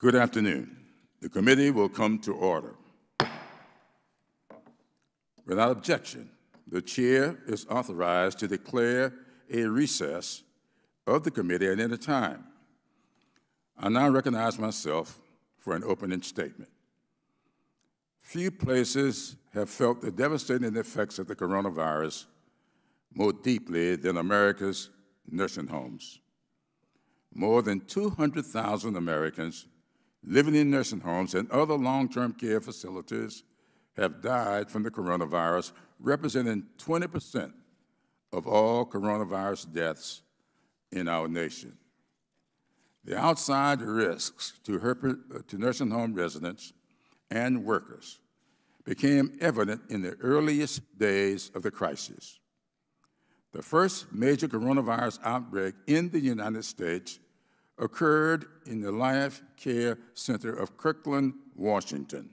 Good afternoon. The committee will come to order. Without objection, the chair is authorized to declare a recess of the committee at any time. I now recognize myself for an opening statement. Few places have felt the devastating effects of the coronavirus more deeply than America's nursing homes. More than 200,000 Americans living in nursing homes and other long-term care facilities have died from the coronavirus, representing 20% of all coronavirus deaths in our nation. The outside risks to, to nursing home residents and workers became evident in the earliest days of the crisis. The first major coronavirus outbreak in the United States occurred in the Life Care Center of Kirkland, Washington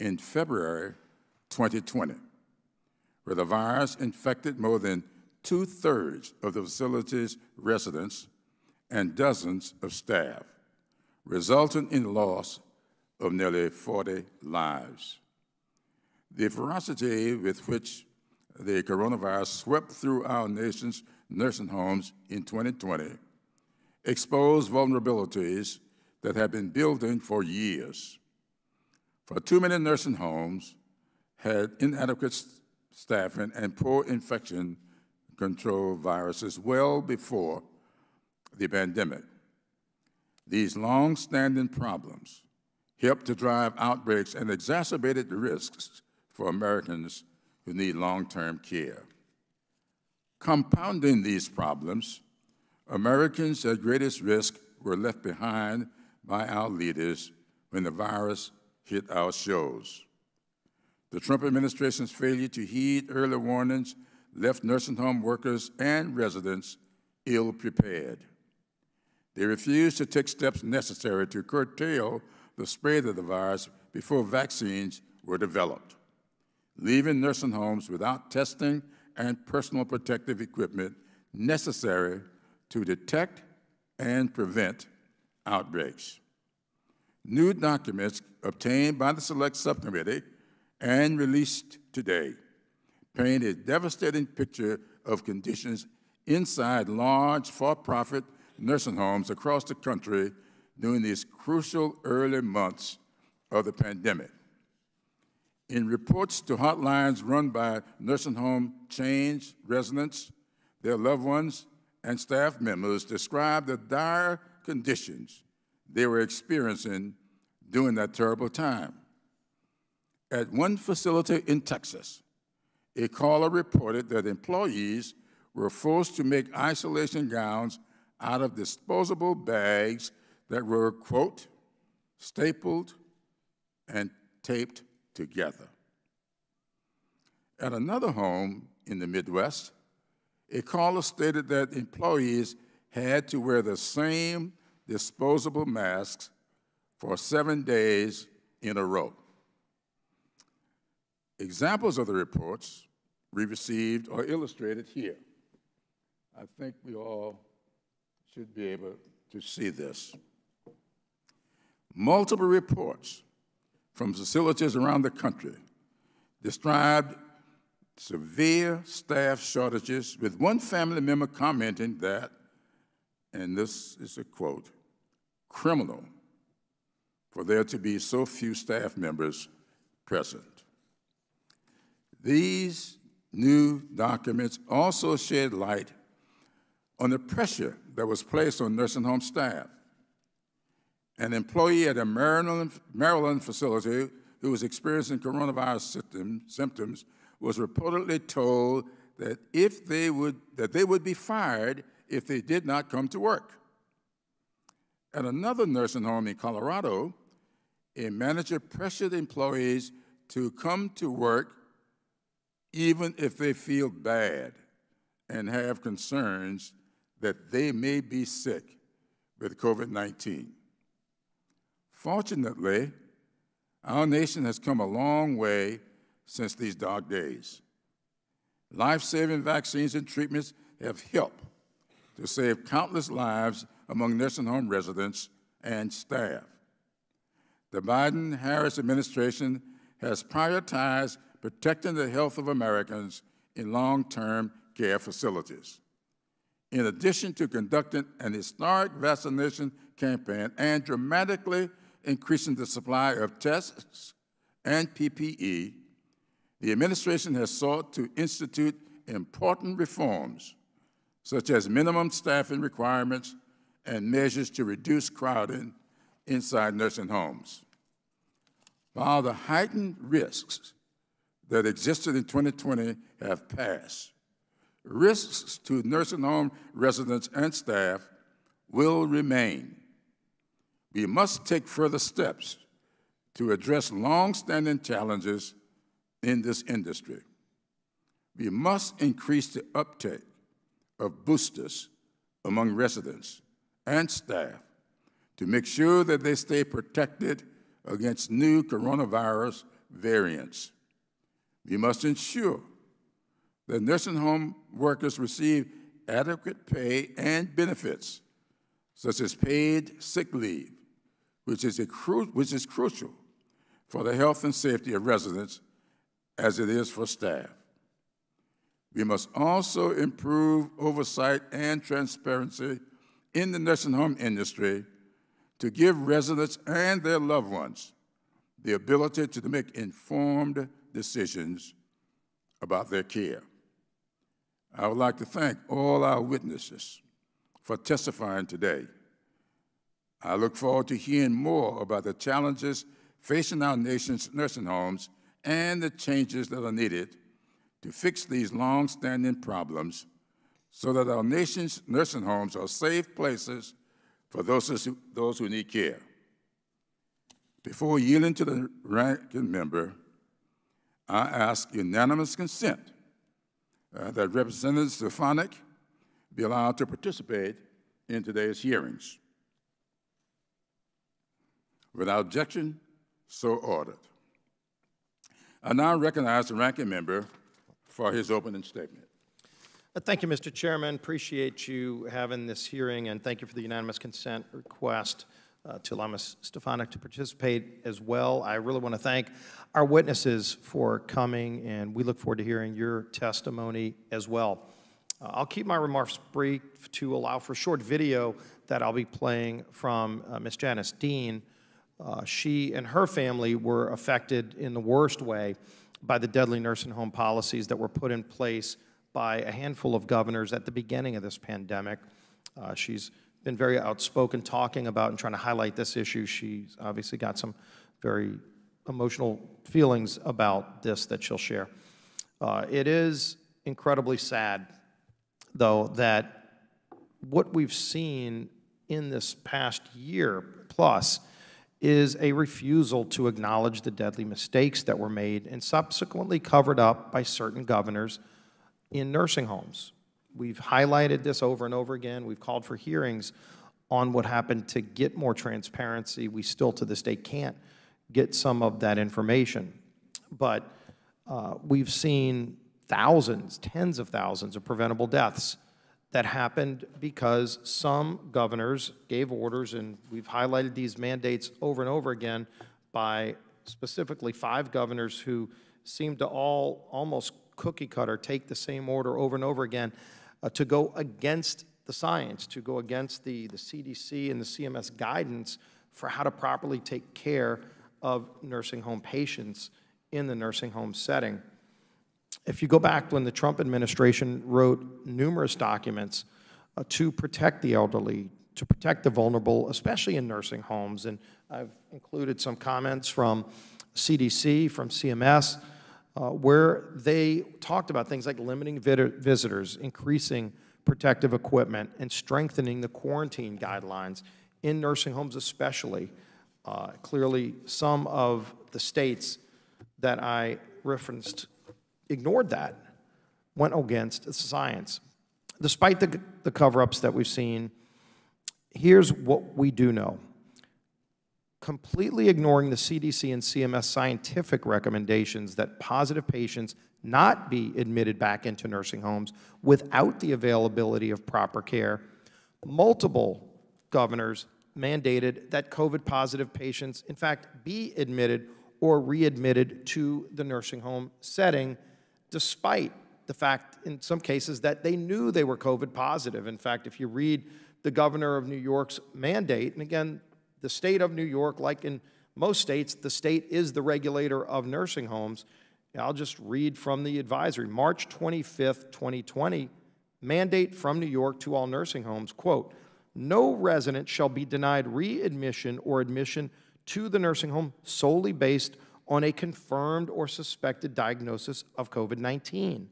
in February 2020, where the virus infected more than two-thirds of the facility's residents and dozens of staff, resulting in loss of nearly 40 lives. The ferocity with which the coronavirus swept through our nation's nursing homes in 2020 exposed vulnerabilities that have been building for years. For too many nursing homes had inadequate staffing and poor infection control viruses well before the pandemic. These long-standing problems helped to drive outbreaks and exacerbated risks for Americans who need long-term care. Compounding these problems, Americans at greatest risk were left behind by our leaders when the virus hit our shores. The Trump administration's failure to heed early warnings left nursing home workers and residents ill prepared. They refused to take steps necessary to curtail the spread of the virus before vaccines were developed leaving nursing homes without testing and personal protective equipment necessary to detect and prevent outbreaks. New documents obtained by the Select Subcommittee and released today paint a devastating picture of conditions inside large for-profit nursing homes across the country during these crucial early months of the pandemic. In reports to hotlines run by nursing home chains, residents, their loved ones, and staff members described the dire conditions they were experiencing during that terrible time. At one facility in Texas, a caller reported that employees were forced to make isolation gowns out of disposable bags that were, quote, stapled and taped together. At another home in the Midwest, a caller stated that employees had to wear the same disposable masks for seven days in a row. Examples of the reports we received are illustrated here. I think we all should be able to see this. Multiple reports from facilities around the country described severe staff shortages, with one family member commenting that, and this is a quote, criminal for there to be so few staff members present. These new documents also shed light on the pressure that was placed on nursing home staff an employee at a Maryland, Maryland facility who was experiencing coronavirus symptoms was reportedly told that if they would that they would be fired if they did not come to work. At another nursing home in Colorado, a manager pressured employees to come to work even if they feel bad and have concerns that they may be sick with COVID 19. Fortunately, our nation has come a long way since these dark days. Life-saving vaccines and treatments have helped to save countless lives among nursing home residents and staff. the Biden-Harris administration has prioritized protecting the health of Americans in long-term care facilities. In addition to conducting an historic vaccination campaign and dramatically increasing the supply of tests and PPE, the administration has sought to institute important reforms, such as minimum staffing requirements and measures to reduce crowding inside nursing homes. While the heightened risks that existed in 2020 have passed, risks to nursing home residents and staff will remain. We must take further steps to address long-standing challenges in this industry. We must increase the uptake of boosters among residents and staff to make sure that they stay protected against new coronavirus variants. We must ensure that nursing home workers receive adequate pay and benefits, such as paid sick leave, which is, which is crucial for the health and safety of residents as it is for staff. We must also improve oversight and transparency in the nursing home industry to give residents and their loved ones the ability to make informed decisions about their care. I would like to thank all our witnesses for testifying today. I look forward to hearing more about the challenges facing our nation's nursing homes and the changes that are needed to fix these long-standing problems so that our nation's nursing homes are safe places for those who, those who need care. Before yielding to the ranking member, I ask unanimous consent uh, that Representative Stefanik be allowed to participate in today's hearings. Without objection, so ordered. I now recognize the ranking member for his opening statement. Uh, thank you, Mr. Chairman. Appreciate you having this hearing, and thank you for the unanimous consent request uh, to allow Ms. Stefanik to participate as well. I really want to thank our witnesses for coming, and we look forward to hearing your testimony as well. Uh, I'll keep my remarks brief to allow for a short video that I'll be playing from uh, Ms. Janice Dean. Uh, she and her family were affected in the worst way by the deadly nursing home policies that were put in place by a handful of governors at the beginning of this pandemic. Uh, she's been very outspoken talking about and trying to highlight this issue. She's obviously got some very emotional feelings about this that she'll share. Uh, it is incredibly sad, though, that what we've seen in this past year plus is a refusal to acknowledge the deadly mistakes that were made and subsequently covered up by certain governors in nursing homes. We've highlighted this over and over again. We've called for hearings on what happened to get more transparency. We still, to this day, can't get some of that information. But uh, we've seen thousands, tens of thousands of preventable deaths that happened because some governors gave orders, and we've highlighted these mandates over and over again by specifically five governors who seemed to all almost cookie cutter, take the same order over and over again, uh, to go against the science, to go against the, the CDC and the CMS guidance for how to properly take care of nursing home patients in the nursing home setting. If you go back when the Trump administration wrote numerous documents uh, to protect the elderly, to protect the vulnerable, especially in nursing homes, and I've included some comments from CDC, from CMS, uh, where they talked about things like limiting visitors, increasing protective equipment, and strengthening the quarantine guidelines in nursing homes especially. Uh, clearly, some of the states that I referenced ignored that, went against science. Despite the, the cover-ups that we've seen, here's what we do know completely ignoring the CDC and CMS scientific recommendations that positive patients not be admitted back into nursing homes without the availability of proper care, multiple governors mandated that COVID positive patients, in fact, be admitted or readmitted to the nursing home setting, despite the fact, in some cases, that they knew they were COVID positive. In fact, if you read the governor of New York's mandate, and again, the state of New York, like in most states, the state is the regulator of nursing homes. I'll just read from the advisory. March 25th, 2020, mandate from New York to all nursing homes, quote, no resident shall be denied readmission or admission to the nursing home solely based on a confirmed or suspected diagnosis of COVID 19.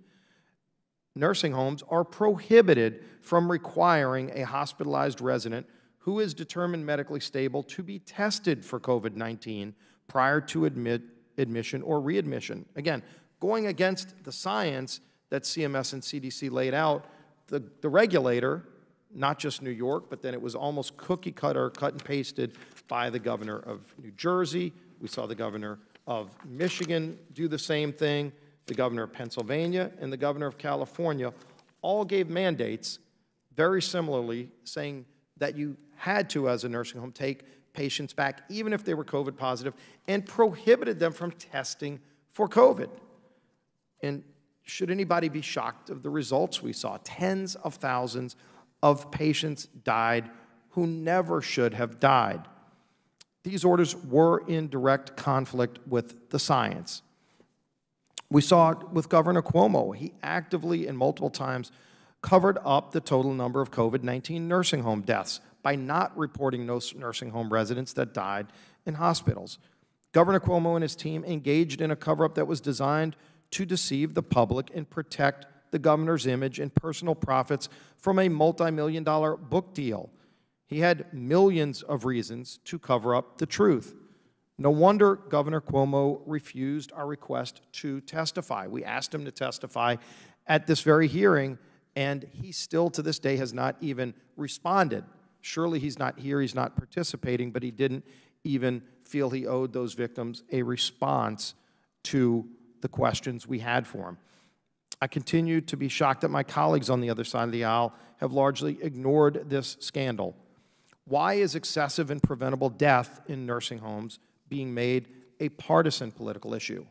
Nursing homes are prohibited from requiring a hospitalized resident who is determined medically stable to be tested for COVID 19 prior to admit, admission or readmission. Again, going against the science that CMS and CDC laid out, the, the regulator not just New York, but then it was almost cookie cutter, cut and pasted by the governor of New Jersey. We saw the governor of Michigan do the same thing, the governor of Pennsylvania, and the governor of California all gave mandates very similarly saying that you had to, as a nursing home, take patients back, even if they were COVID positive, and prohibited them from testing for COVID. And should anybody be shocked of the results we saw? Tens of thousands of patients died who never should have died. These orders were in direct conflict with the science. We saw it with Governor Cuomo. He actively and multiple times covered up the total number of COVID 19 nursing home deaths by not reporting those nursing home residents that died in hospitals. Governor Cuomo and his team engaged in a cover up that was designed to deceive the public and protect the governor's image and personal profits from a multi million dollar book deal. He had millions of reasons to cover up the truth. No wonder Governor Cuomo refused our request to testify. We asked him to testify at this very hearing, and he still to this day has not even responded. Surely he's not here, he's not participating, but he didn't even feel he owed those victims a response to the questions we had for him. I continue to be shocked that my colleagues on the other side of the aisle have largely ignored this scandal. Why is excessive and preventable death in nursing homes being made a partisan political issue?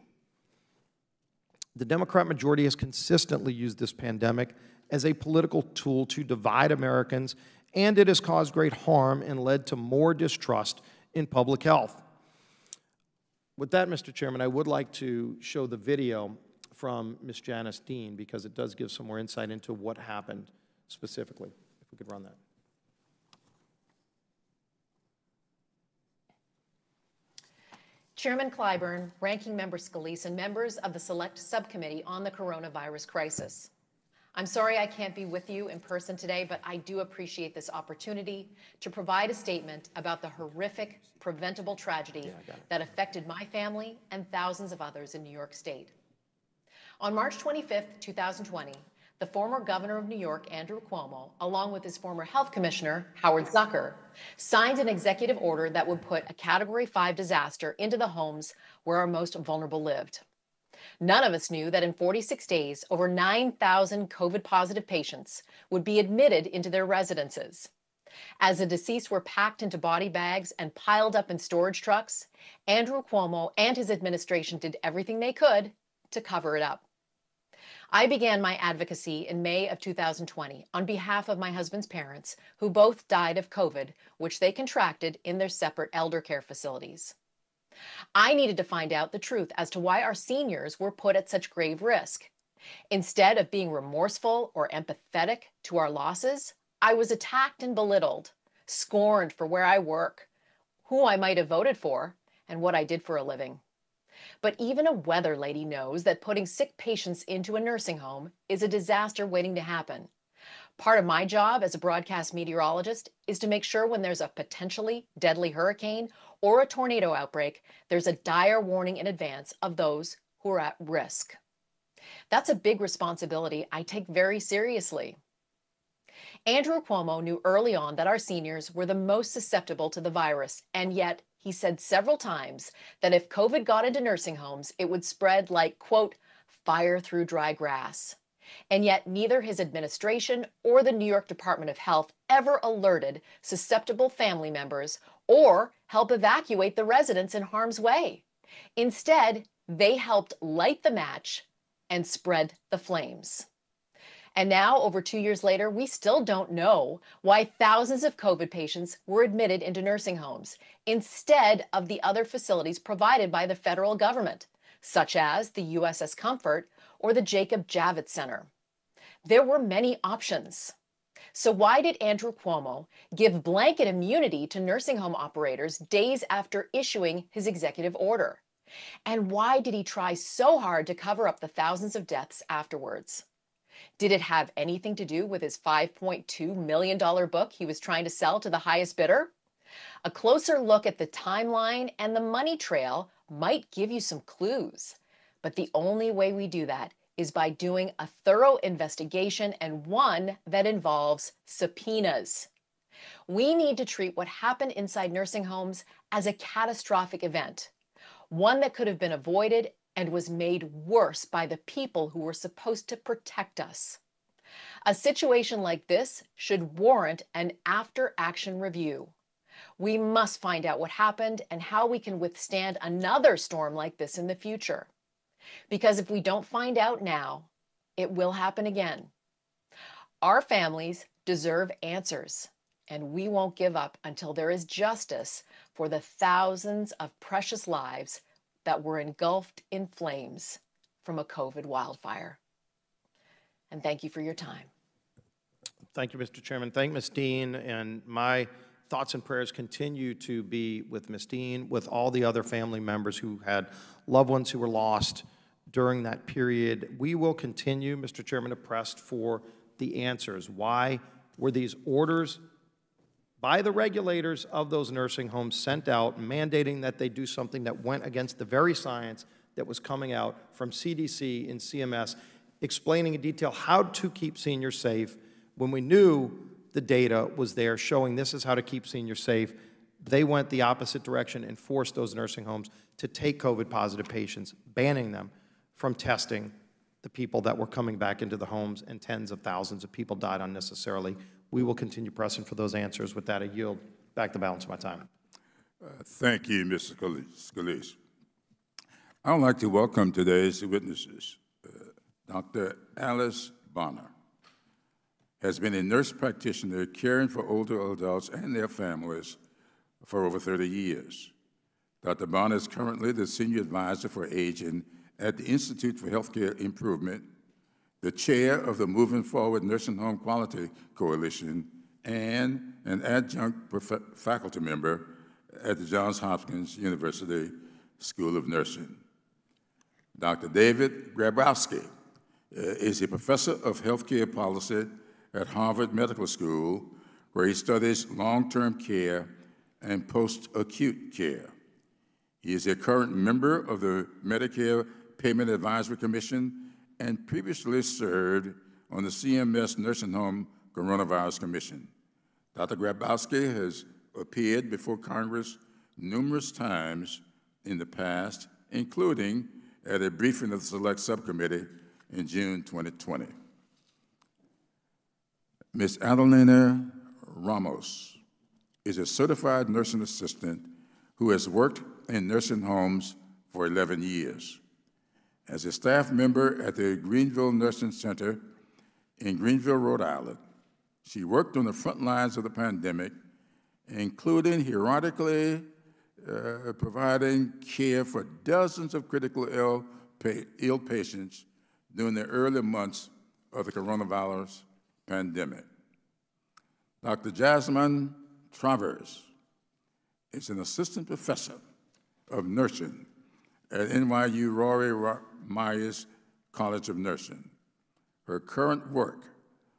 The Democrat majority has consistently used this pandemic as a political tool to divide Americans, and it has caused great harm and led to more distrust in public health. With that, Mr. Chairman, I would like to show the video from Ms. Janice Dean because it does give some more insight into what happened specifically. If we could run that. Chairman Clyburn, Ranking Member Scalise, and members of the Select Subcommittee on the Coronavirus Crisis. I'm sorry I can't be with you in person today, but I do appreciate this opportunity to provide a statement about the horrific, preventable tragedy yeah, that affected my family and thousands of others in New York State. On March 25, 2020, the former governor of New York, Andrew Cuomo, along with his former health commissioner, Howard Zucker, signed an executive order that would put a Category 5 disaster into the homes where our most vulnerable lived. None of us knew that in 46 days, over 9,000 COVID positive patients would be admitted into their residences. As the deceased were packed into body bags and piled up in storage trucks, Andrew Cuomo and his administration did everything they could to cover it up. I began my advocacy in May of 2020 on behalf of my husband's parents, who both died of COVID, which they contracted in their separate elder care facilities. I needed to find out the truth as to why our seniors were put at such grave risk. Instead of being remorseful or empathetic to our losses, I was attacked and belittled, scorned for where I work, who I might have voted for, and what I did for a living. But even a weather lady knows that putting sick patients into a nursing home is a disaster waiting to happen. Part of my job as a broadcast meteorologist is to make sure when there's a potentially deadly hurricane or a tornado outbreak, there's a dire warning in advance of those who are at risk. That's a big responsibility I take very seriously. Andrew Cuomo knew early on that our seniors were the most susceptible to the virus, and yet he said several times that if COVID got into nursing homes, it would spread like, quote, fire through dry grass. And yet, neither his administration or the New York Department of Health ever alerted susceptible family members or help evacuate the residents in harm's way. Instead, they helped light the match and spread the flames. And now, over two years later, we still don't know why thousands of COVID patients were admitted into nursing homes instead of the other facilities provided by the federal government, such as the USS Comfort or the Jacob Javits Center. There were many options. So, why did Andrew Cuomo give blanket immunity to nursing home operators days after issuing his executive order? And why did he try so hard to cover up the thousands of deaths afterwards? Did it have anything to do with his $5.2 million book he was trying to sell to the highest bidder? A closer look at the timeline and the money trail might give you some clues. But the only way we do that is by doing a thorough investigation and one that involves subpoenas. We need to treat what happened inside nursing homes as a catastrophic event, one that could have been avoided and was made worse by the people who were supposed to protect us. A situation like this should warrant an after action review. We must find out what happened and how we can withstand another storm like this in the future. Because if we don't find out now, it will happen again. Our families deserve answers, and we won't give up until there is justice for the thousands of precious lives that were engulfed in flames from a COVID wildfire. And thank you for your time. Thank you, Mr. Chairman. Thank Ms. Dean, and my thoughts and prayers continue to be with Ms. Dean, with all the other family members who had loved ones who were lost during that period. We will continue, Mr. Chairman, to press for the answers. Why were these orders by the regulators of those nursing homes sent out mandating that they do something that went against the very science that was coming out from CDC and CMS, explaining in detail how to keep seniors safe when we knew the data was there showing this is how to keep seniors safe. They went the opposite direction and forced those nursing homes to take COVID positive patients, banning them from testing the people that were coming back into the homes, and tens of thousands of people died unnecessarily. We will continue pressing for those answers. With that, I yield back the balance of my time. Uh, thank you, Mr. Scalise. I would like to welcome today's witnesses. Uh, Dr. Alice Bonner has been a nurse practitioner caring for older adults and their families for over 30 years. Dr. Bonner is currently the Senior Advisor for Aging at the Institute for Healthcare Improvement, the chair of the Moving Forward Nursing Home Quality Coalition, and an adjunct faculty member at the Johns Hopkins University School of Nursing. Dr. David Grabowski uh, is a professor of healthcare policy at Harvard Medical School, where he studies long-term care and post-acute care. He is a current member of the Medicare Payment Advisory Commission and previously served on the CMS Nursing Home Coronavirus Commission. Dr. Grabowski has appeared before Congress numerous times in the past, including at a briefing of the Select Subcommittee in June 2020. Ms. Adelina Ramos is a certified nursing assistant who has worked in nursing homes for 11 years. As a staff member at the Greenville Nursing Center in Greenville, Rhode Island, she worked on the front lines of the pandemic, including heroically uh, providing care for dozens of critical Ill, Ill patients during the early months of the coronavirus pandemic. Dr. Jasmine Travers is an assistant professor of nursing at NYU Rory Meyers College of Nursing. Her current work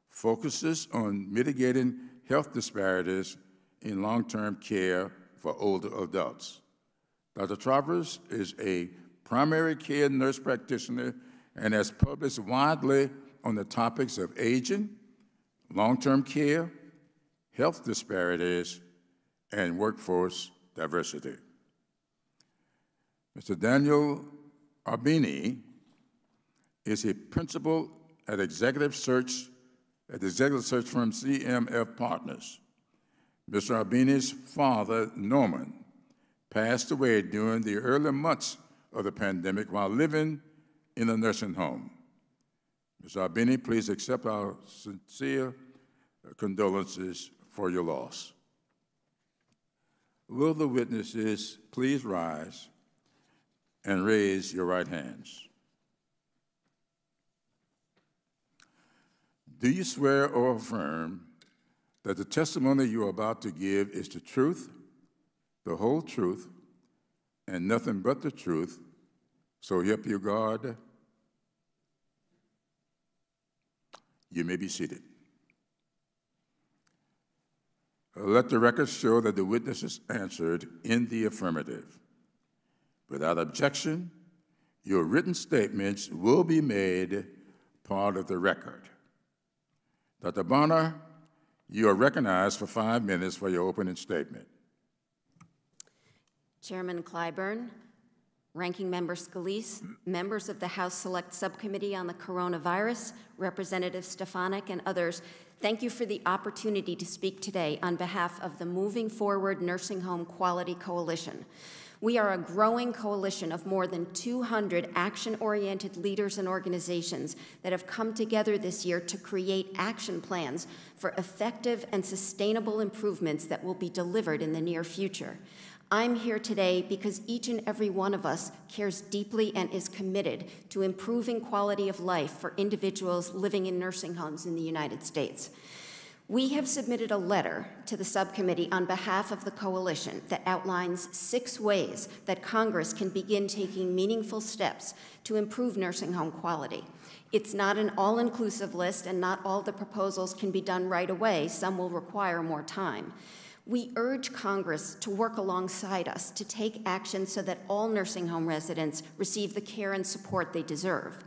focuses on mitigating health disparities in long-term care for older adults. Dr. Travers is a primary care nurse practitioner and has published widely on the topics of aging, long-term care, health disparities, and workforce diversity. Mr. Daniel Arbeeny is a principal at executive search at the executive search firm CMF Partners. Mr. Arbeeny's father, Norman, passed away during the early months of the pandemic while living in a nursing home. Mr. Arbini, please accept our sincere condolences for your loss. Will the witnesses please rise and raise your right hands? Do you swear or affirm that the testimony you are about to give is the truth, the whole truth, and nothing but the truth, so help you God? You may be seated. Let the record show that the witness witnesses answered in the affirmative. Without objection, your written statements will be made part of the record. Dr. Bonner, you are recognized for five minutes for your opening statement. Chairman Clyburn, Ranking Member Scalise, members of the House Select Subcommittee on the Coronavirus, Representative Stefanik, and others, thank you for the opportunity to speak today on behalf of the Moving Forward Nursing Home Quality Coalition. We are a growing coalition of more than 200 action oriented leaders and organizations that have come together this year to create action plans for effective and sustainable improvements that will be delivered in the near future. I'm here today because each and every one of us cares deeply and is committed to improving quality of life for individuals living in nursing homes in the United States. We have submitted a letter to the subcommittee on behalf of the coalition that outlines six ways that Congress can begin taking meaningful steps to improve nursing home quality. It's not an all inclusive list, and not all the proposals can be done right away. Some will require more time. We urge Congress to work alongside us to take action so that all nursing home residents receive the care and support they deserve.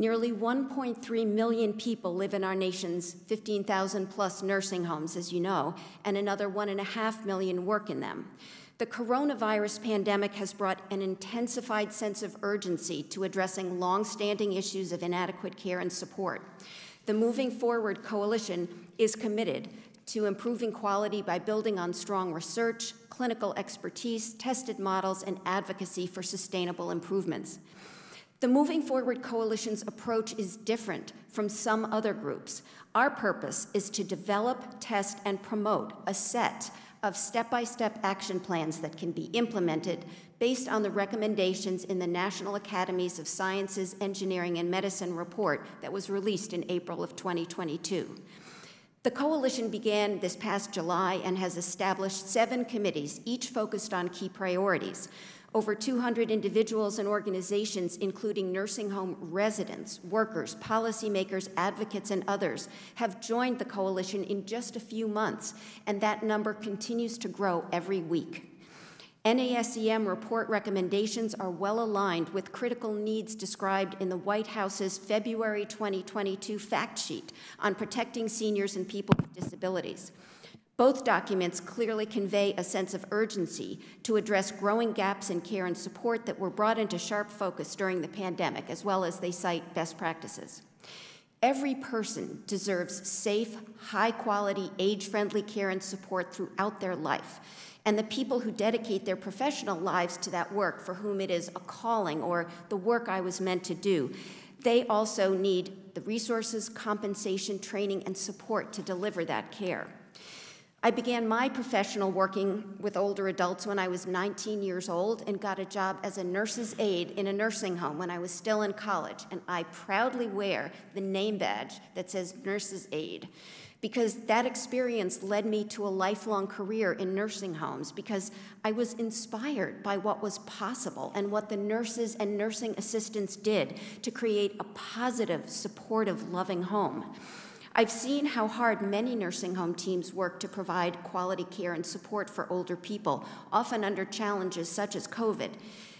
Nearly 1.3 million people live in our nation's 15,000 plus nursing homes, as you know, and another 1.5 million work in them. The coronavirus pandemic has brought an intensified sense of urgency to addressing longstanding issues of inadequate care and support. The Moving Forward Coalition is committed to improving quality by building on strong research, clinical expertise, tested models, and advocacy for sustainable improvements. The Moving Forward Coalition's approach is different from some other groups. Our purpose is to develop, test, and promote a set of step by step action plans that can be implemented based on the recommendations in the National Academies of Sciences, Engineering, and Medicine report that was released in April of 2022. The coalition began this past July and has established seven committees, each focused on key priorities. Over 200 individuals and organizations, including nursing home residents, workers, policymakers, advocates, and others, have joined the coalition in just a few months, and that number continues to grow every week. NASEM report recommendations are well aligned with critical needs described in the White House's February 2022 fact sheet on protecting seniors and people with disabilities. Both documents clearly convey a sense of urgency to address growing gaps in care and support that were brought into sharp focus during the pandemic, as well as they cite best practices. Every person deserves safe, high quality, age friendly care and support throughout their life and the people who dedicate their professional lives to that work, for whom it is a calling or the work I was meant to do, they also need the resources, compensation, training, and support to deliver that care. I began my professional working with older adults when I was 19 years old and got a job as a nurse's aide in a nursing home when I was still in college. And I proudly wear the name badge that says nurse's aide because that experience led me to a lifelong career in nursing homes because I was inspired by what was possible and what the nurses and nursing assistants did to create a positive, supportive, loving home. I've seen how hard many nursing home teams work to provide quality care and support for older people, often under challenges such as COVID.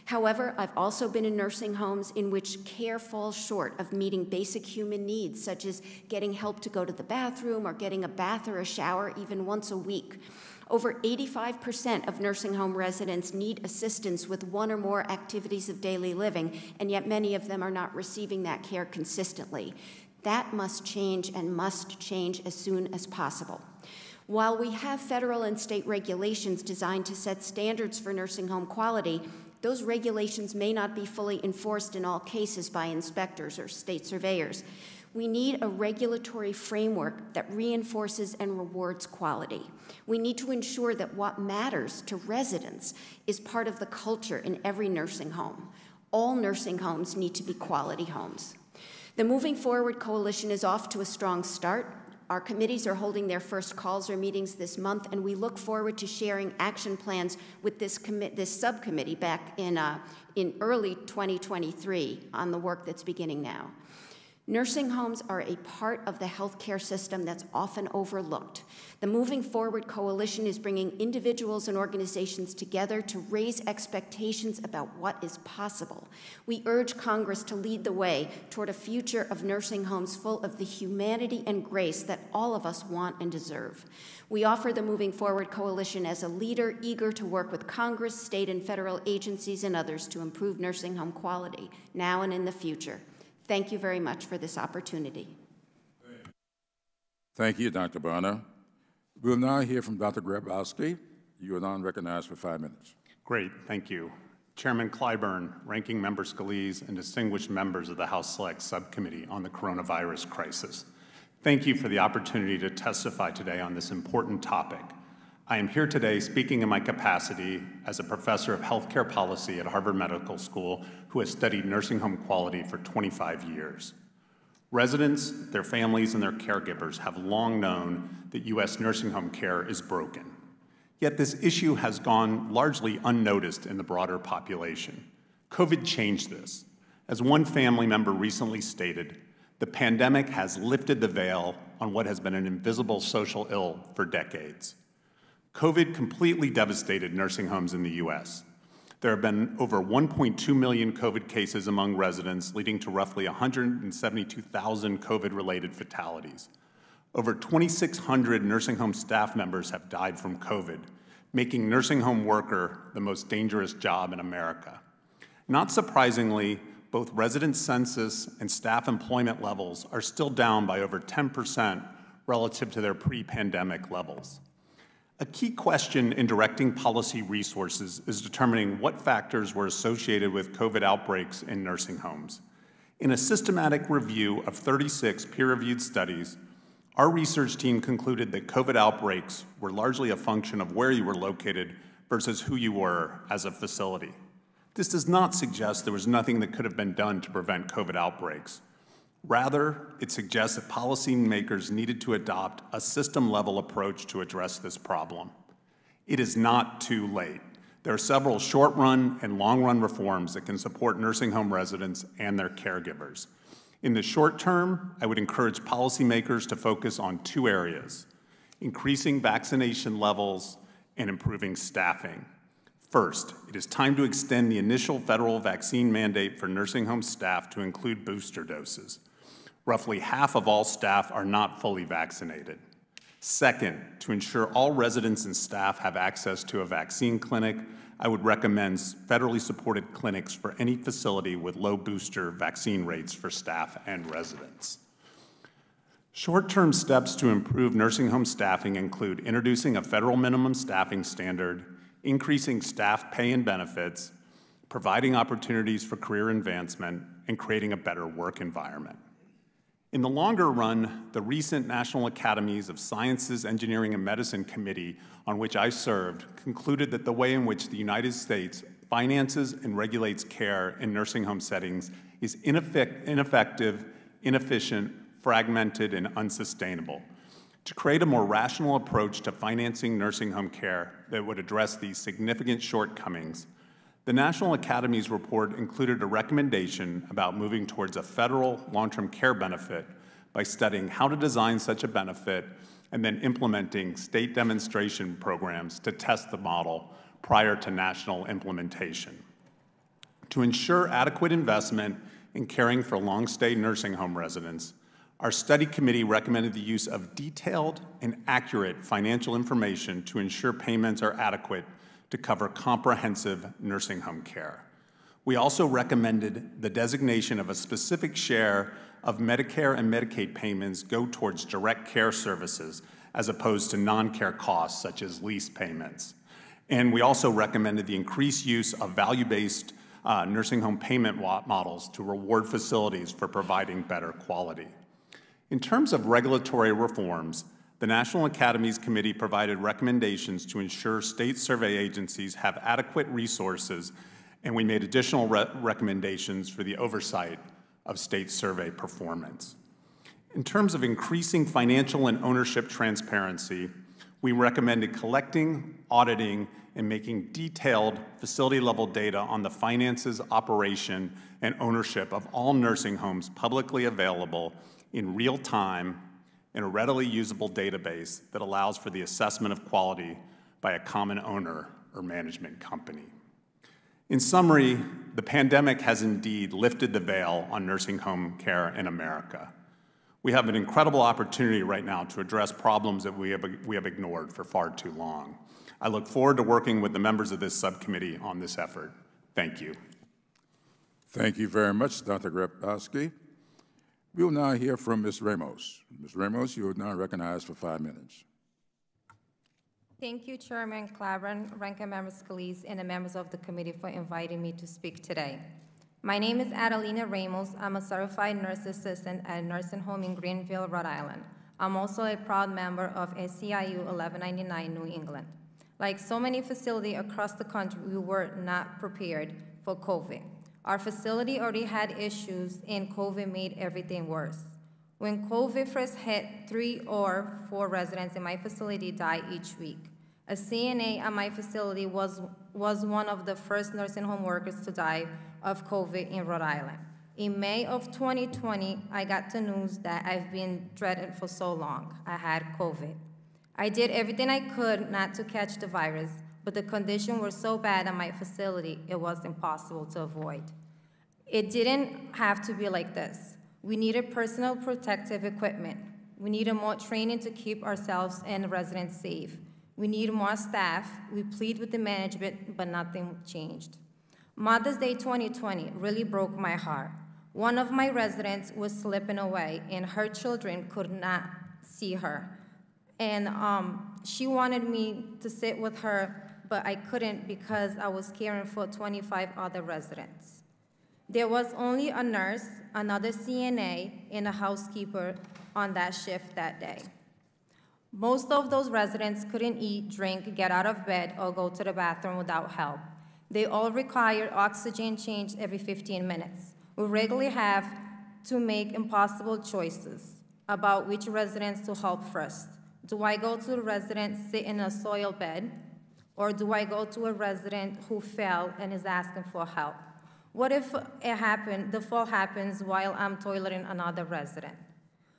However, I've also been in nursing homes in which care falls short of meeting basic human needs, such as getting help to go to the bathroom or getting a bath or a shower even once a week. Over 85% of nursing home residents need assistance with one or more activities of daily living, and yet many of them are not receiving that care consistently. That must change and must change as soon as possible. While we have federal and state regulations designed to set standards for nursing home quality, those regulations may not be fully enforced in all cases by inspectors or state surveyors. We need a regulatory framework that reinforces and rewards quality. We need to ensure that what matters to residents is part of the culture in every nursing home. All nursing homes need to be quality homes. The Moving Forward Coalition is off to a strong start. Our committees are holding their first calls or meetings this month, and we look forward to sharing action plans with this, this subcommittee back in, uh, in early 2023 on the work that's beginning now. Nursing homes are a part of the healthcare system that's often overlooked. The Moving Forward Coalition is bringing individuals and organizations together to raise expectations about what is possible. We urge Congress to lead the way toward a future of nursing homes full of the humanity and grace that all of us want and deserve. We offer the Moving Forward Coalition as a leader eager to work with Congress, state and federal agencies, and others to improve nursing home quality now and in the future. Thank you very much for this opportunity. Thank you, Dr. Bonner. We'll now hear from Dr. Grabowski. You are now recognized for five minutes. Great, thank you. Chairman Clyburn, Ranking Member Scalise, and distinguished members of the House Select Subcommittee on the Coronavirus Crisis. Thank you for the opportunity to testify today on this important topic. I am here today speaking in my capacity as a professor of healthcare policy at Harvard Medical School who has studied nursing home quality for 25 years. Residents, their families, and their caregivers have long known that U.S. nursing home care is broken. Yet this issue has gone largely unnoticed in the broader population. COVID changed this. As one family member recently stated, the pandemic has lifted the veil on what has been an invisible social ill for decades. COVID completely devastated nursing homes in the U.S. There have been over 1.2 million COVID cases among residents, leading to roughly 172,000 COVID related fatalities. Over 2,600 nursing home staff members have died from COVID, making nursing home worker the most dangerous job in America. Not surprisingly, both resident census and staff employment levels are still down by over 10% relative to their pre pandemic levels. A key question in directing policy resources is determining what factors were associated with COVID outbreaks in nursing homes. In a systematic review of 36 peer-reviewed studies, our research team concluded that COVID outbreaks were largely a function of where you were located versus who you were as a facility. This does not suggest there was nothing that could have been done to prevent COVID outbreaks. Rather, it suggests that policymakers needed to adopt a system-level approach to address this problem. It is not too late. There are several short-run and long-run reforms that can support nursing home residents and their caregivers. In the short term, I would encourage policymakers to focus on two areas, increasing vaccination levels and improving staffing. First, it is time to extend the initial federal vaccine mandate for nursing home staff to include booster doses. Roughly half of all staff are not fully vaccinated. Second, to ensure all residents and staff have access to a vaccine clinic, I would recommend federally supported clinics for any facility with low booster vaccine rates for staff and residents. Short-term steps to improve nursing home staffing include introducing a federal minimum staffing standard, increasing staff pay and benefits, providing opportunities for career advancement, and creating a better work environment. In the longer run, the recent National Academies of Sciences, Engineering, and Medicine Committee, on which I served, concluded that the way in which the United States finances and regulates care in nursing home settings is ineffective, inefficient, fragmented, and unsustainable. To create a more rational approach to financing nursing home care that would address these significant shortcomings, the National Academy's report included a recommendation about moving towards a federal long-term care benefit by studying how to design such a benefit and then implementing state demonstration programs to test the model prior to national implementation. To ensure adequate investment in caring for long-stay nursing home residents, our study committee recommended the use of detailed and accurate financial information to ensure payments are adequate to cover comprehensive nursing home care. We also recommended the designation of a specific share of Medicare and Medicaid payments go towards direct care services as opposed to non-care costs such as lease payments. And we also recommended the increased use of value-based uh, nursing home payment models to reward facilities for providing better quality. In terms of regulatory reforms, the National Academies Committee provided recommendations to ensure state survey agencies have adequate resources, and we made additional re recommendations for the oversight of state survey performance. In terms of increasing financial and ownership transparency, we recommended collecting, auditing, and making detailed facility-level data on the finances, operation, and ownership of all nursing homes publicly available in real time in a readily usable database that allows for the assessment of quality by a common owner or management company. In summary, the pandemic has indeed lifted the veil on nursing home care in America. We have an incredible opportunity right now to address problems that we have, we have ignored for far too long. I look forward to working with the members of this subcommittee on this effort. Thank you. Thank you very much, Dr. Grabowski. We will now hear from Ms. Ramos. Ms. Ramos, you are now recognized for five minutes. Thank you, Chairman Clyburn, Ranking Member Scalise, and the members of the committee for inviting me to speak today. My name is Adelina Ramos. I'm a certified nurse assistant at a nursing home in Greenville, Rhode Island. I'm also a proud member of SEIU 1199 New England. Like so many facilities across the country, we were not prepared for COVID. Our facility already had issues, and COVID made everything worse. When COVID first hit, three or four residents in my facility died each week. A CNA at my facility was, was one of the first nursing home workers to die of COVID in Rhode Island. In May of 2020, I got the news that I've been dreaded for so long. I had COVID. I did everything I could not to catch the virus, but the conditions were so bad at my facility, it was impossible to avoid. It didn't have to be like this. We needed personal protective equipment. We needed more training to keep ourselves and residents safe. We need more staff. We plead with the management, but nothing changed. Mother's Day 2020 really broke my heart. One of my residents was slipping away, and her children could not see her. And um, she wanted me to sit with her, but I couldn't because I was caring for 25 other residents. There was only a nurse, another CNA, and a housekeeper on that shift that day. Most of those residents couldn't eat, drink, get out of bed, or go to the bathroom without help. They all required oxygen change every 15 minutes. We regularly have to make impossible choices about which residents to help first. Do I go to the resident sit in a soil bed, or do I go to a resident who fell and is asking for help? What if it happened, the fall happens while I'm toileting another resident?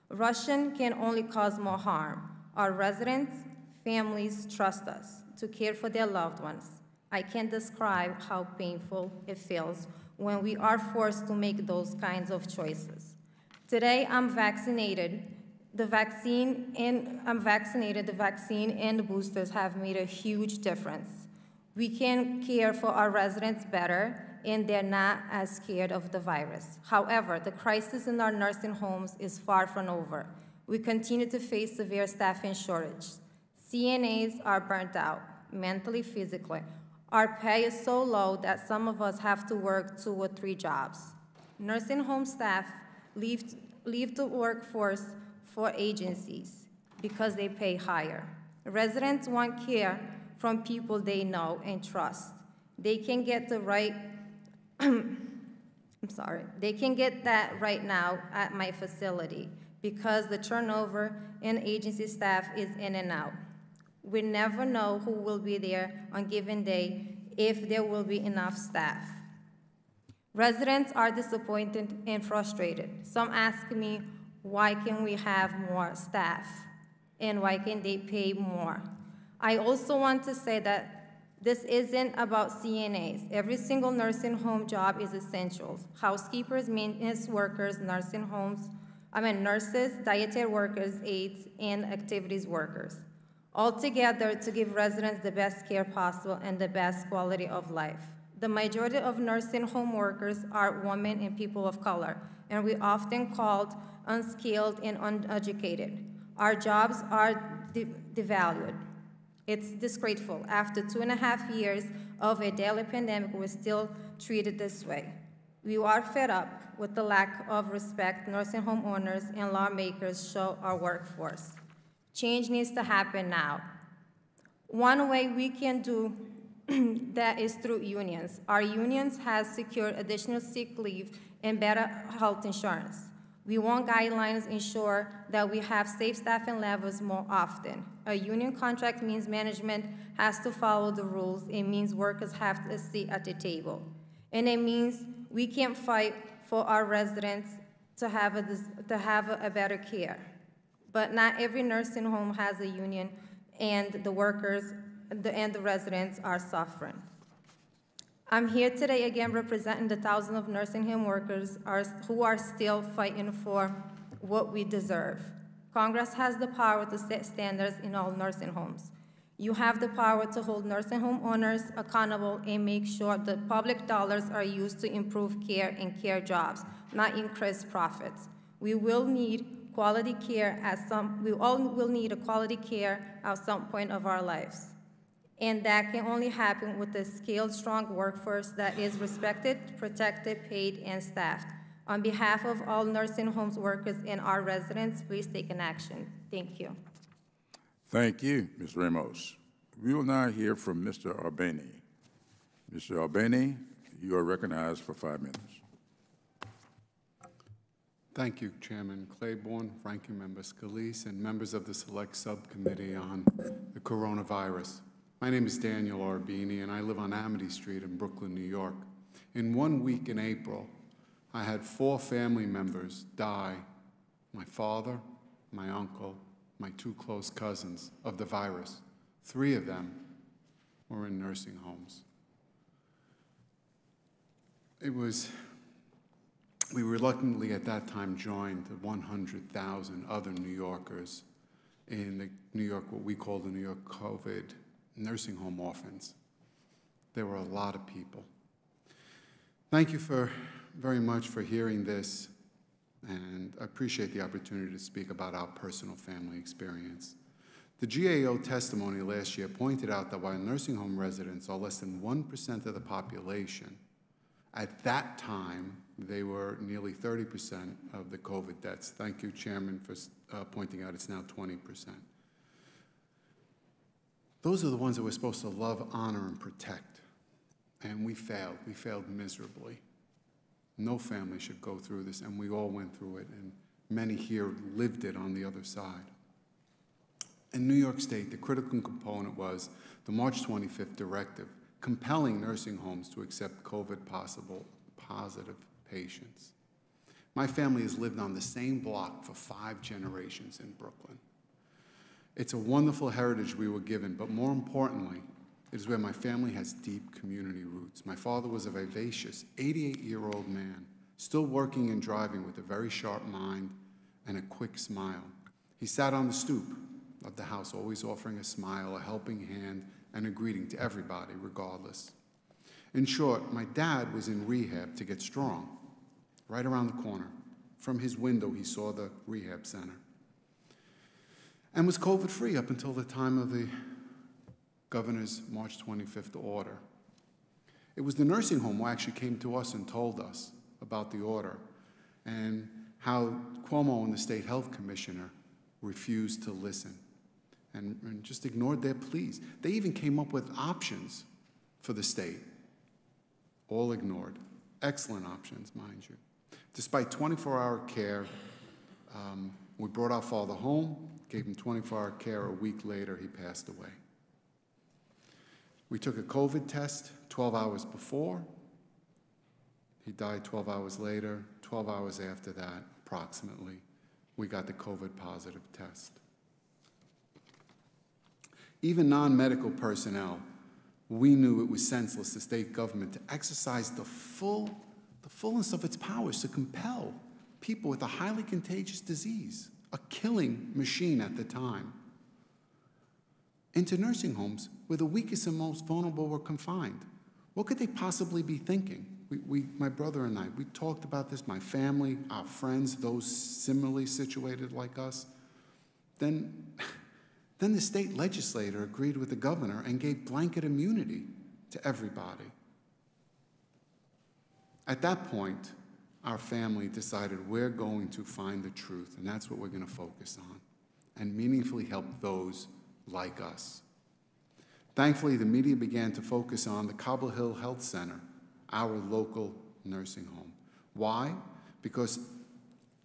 Rushing can only cause more harm. Our residents, families trust us to care for their loved ones. I can't describe how painful it feels when we are forced to make those kinds of choices. Today, I'm vaccinated. The vaccine and I'm vaccinated. The vaccine and the boosters have made a huge difference. We can care for our residents better, and they're not as scared of the virus. However, the crisis in our nursing homes is far from over we continue to face severe staffing shortage. CNAs are burnt out, mentally, physically. Our pay is so low that some of us have to work two or three jobs. Nursing home staff leave, leave the workforce for agencies because they pay higher. Residents want care from people they know and trust. They can get the right, I'm sorry, they can get that right now at my facility because the turnover in agency staff is in and out. We never know who will be there on given day if there will be enough staff. Residents are disappointed and frustrated. Some ask me, why can we have more staff? And why can they pay more? I also want to say that this isn't about CNAs. Every single nursing home job is essential. Housekeepers, maintenance workers, nursing homes, I mean nurses, dietary workers, aides, and activities workers, all together to give residents the best care possible and the best quality of life. The majority of nursing home workers are women and people of color, and we often called unskilled and uneducated. Our jobs are de- devalued. It's disgraceful. After two and a half years of a daily pandemic, we're still treated this way. We are fed up with the lack of respect nursing home owners and lawmakers show our workforce. Change needs to happen now. One way we can do that is through unions. Our unions has secured additional sick leave and better health insurance. We want guidelines ensure that we have safe staffing levels more often. A union contract means management has to follow the rules. It means workers have a seat at the table. And it means we can fight for our residents to have a, to have a better care. But not every nursing home has a union, and the workers the, and the residents are suffering. I'm here today again representing the thousands of nursing home workers are, who are still fighting for what we deserve. Congress has the power to set standards in all nursing homes. You have the power to hold nursing home owners accountable and make sure that public dollars are used to improve care and care jobs, not increase profits. We will need quality care at some, we all will need a quality care at some point of our lives. And that can only happen with a skilled, strong workforce that is respected, protected, paid, and staffed. On behalf of all nursing homes workers and our residents, please take an action. Thank you. Thank you, Ms. Ramos. We will now hear from Mr. Arbeeny. Mr. Arbeeny, you are recognized for five minutes. Thank you, Chairman Clyburn, Ranking Member Scalise, and members of the Select Subcommittee on the Coronavirus. My name is Daniel Arbeeny, and I live on Amity Street in Brooklyn, New York. In one week in April, I had four family members die my father, my uncle, my two close cousins of the virus. Three of them were in nursing homes. It was we reluctantly at that time joined the 100,000 other New Yorkers in the New York, what we call the New York COVID nursing home orphans. There were a lot of people. Thank you for very much for hearing this, and I appreciate the opportunity to speak about our personal family experience. The GAO testimony last year pointed out that while nursing home residents are less than 1% of the population, at that time, they were nearly 30% of the COVID deaths. Thank you, Chairman, for uh, pointing out it's now 20%. Those are the ones that we're supposed to love, honor, and protect. And we failed. We failed miserably. No family should go through this, and we all went through it, and many here lived it on the other side. In New York State, the critical component was the March 25th directive compelling nursing homes to accept COVID possible positive patients. My family has lived on the same block for five generations in Brooklyn. It's a wonderful heritage we were given, but more importantly, it is where my family has deep community roots. My father was a vivacious 88 year old man, still working and driving with a very sharp mind and a quick smile. He sat on the stoop of the house, always offering a smile, a helping hand, and a greeting to everybody, regardless. In short, my dad was in rehab to get strong, right around the corner. From his window, he saw the rehab center and was COVID free up until the time of the governor's March 25th order. It was the nursing home who actually came to us and told us about the order and how Cuomo and the state health commissioner refused to listen and, and just ignored their pleas. They even came up with options for the state, all ignored. Excellent options, mind you. Despite 24 hour care, um, we brought our father home, gave him 24 hour care. A week later, he passed away. We took a COVID test 12 hours before. He died 12 hours later. 12 hours after that, approximately, we got the COVID positive test. Even non medical personnel, we knew it was senseless, the state government, to exercise the full, the fullness of its powers to compel people with a highly contagious disease, a killing machine at the time, into nursing homes where the weakest and most vulnerable were confined. What could they possibly be thinking? We, we, my brother and I, we talked about this, my family, our friends, those similarly situated like us. Then, then the state legislator agreed with the governor and gave blanket immunity to everybody. At that point, our family decided we're going to find the truth, and that's what we're going to focus on, and meaningfully help those like us. Thankfully, the media began to focus on the Cobble Hill Health Center, our local nursing home. Why? Because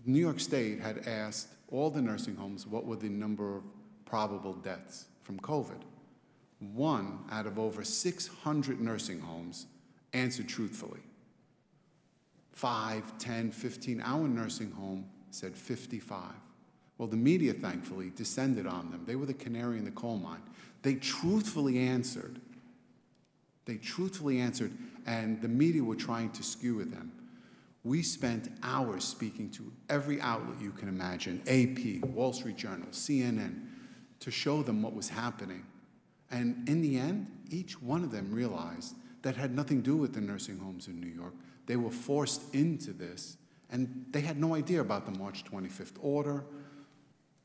New York State had asked all the nursing homes what were the number of probable deaths from COVID. One out of over 600 nursing homes answered truthfully. Five, 10, 15, our nursing home said 55. Well, the media, thankfully, descended on them. They were the canary in the coal mine. They truthfully answered. They truthfully answered, and the media were trying to skewer them. We spent hours speaking to every outlet you can imagine AP, Wall Street Journal, CNN to show them what was happening. And in the end, each one of them realized that had nothing to do with the nursing homes in New York. They were forced into this, and they had no idea about the March 25th order,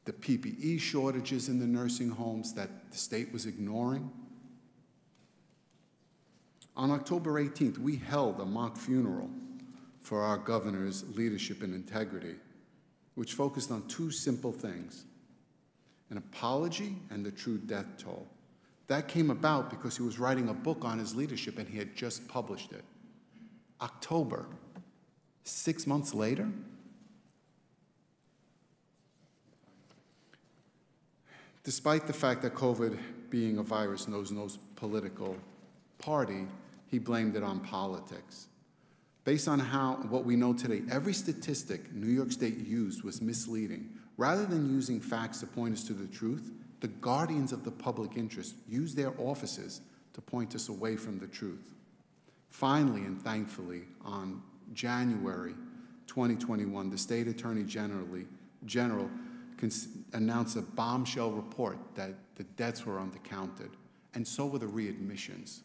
the PPE shortages in the nursing homes that the state was ignoring. On October 18th, we held a mock funeral for our governor's leadership and integrity, which focused on two simple things an apology and the true death toll. That came about because he was writing a book on his leadership and he had just published it. October, six months later, despite the fact that COVID being a virus knows no political party, he blamed it on politics. Based on how what we know today, every statistic New York State used was misleading. Rather than using facts to point us to the truth, the guardians of the public interest used their offices to point us away from the truth. Finally and thankfully, on January 2021, the state attorney generally, general announced a bombshell report that the deaths were undercounted, and so were the readmissions.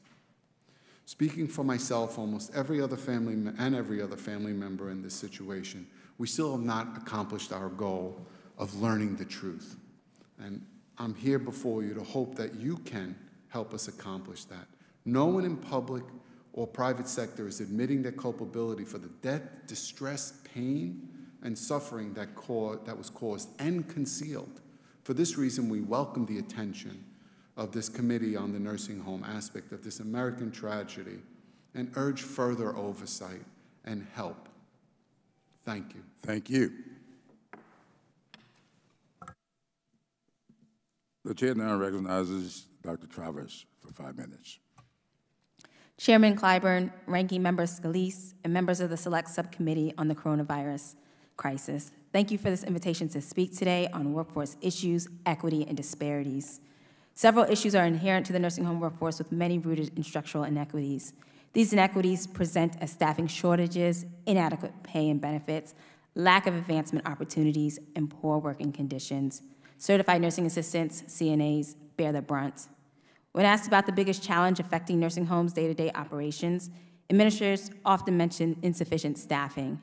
Speaking for myself, almost every other family and every other family member in this situation, we still have not accomplished our goal of learning the truth. And I'm here before you to hope that you can help us accomplish that. No one in public or private sector is admitting their culpability for the death, distress, pain, and suffering that, that was caused and concealed. For this reason, we welcome the attention of this committee on the nursing home aspect of this American tragedy and urge further oversight and help. Thank you. Thank you. The chair now recognizes Dr. Travers for five minutes. Chairman Clyburn, Ranking Member Scalise, and members of the Select Subcommittee on the Coronavirus Crisis, thank you for this invitation to speak today on workforce issues, equity, and disparities. Several issues are inherent to the nursing home workforce with many rooted in structural inequities. These inequities present as staffing shortages, inadequate pay and benefits, lack of advancement opportunities, and poor working conditions. Certified nursing assistants, CNAs, bear the brunt. When asked about the biggest challenge affecting nursing homes' day-to-day operations, administrators often mention insufficient staffing.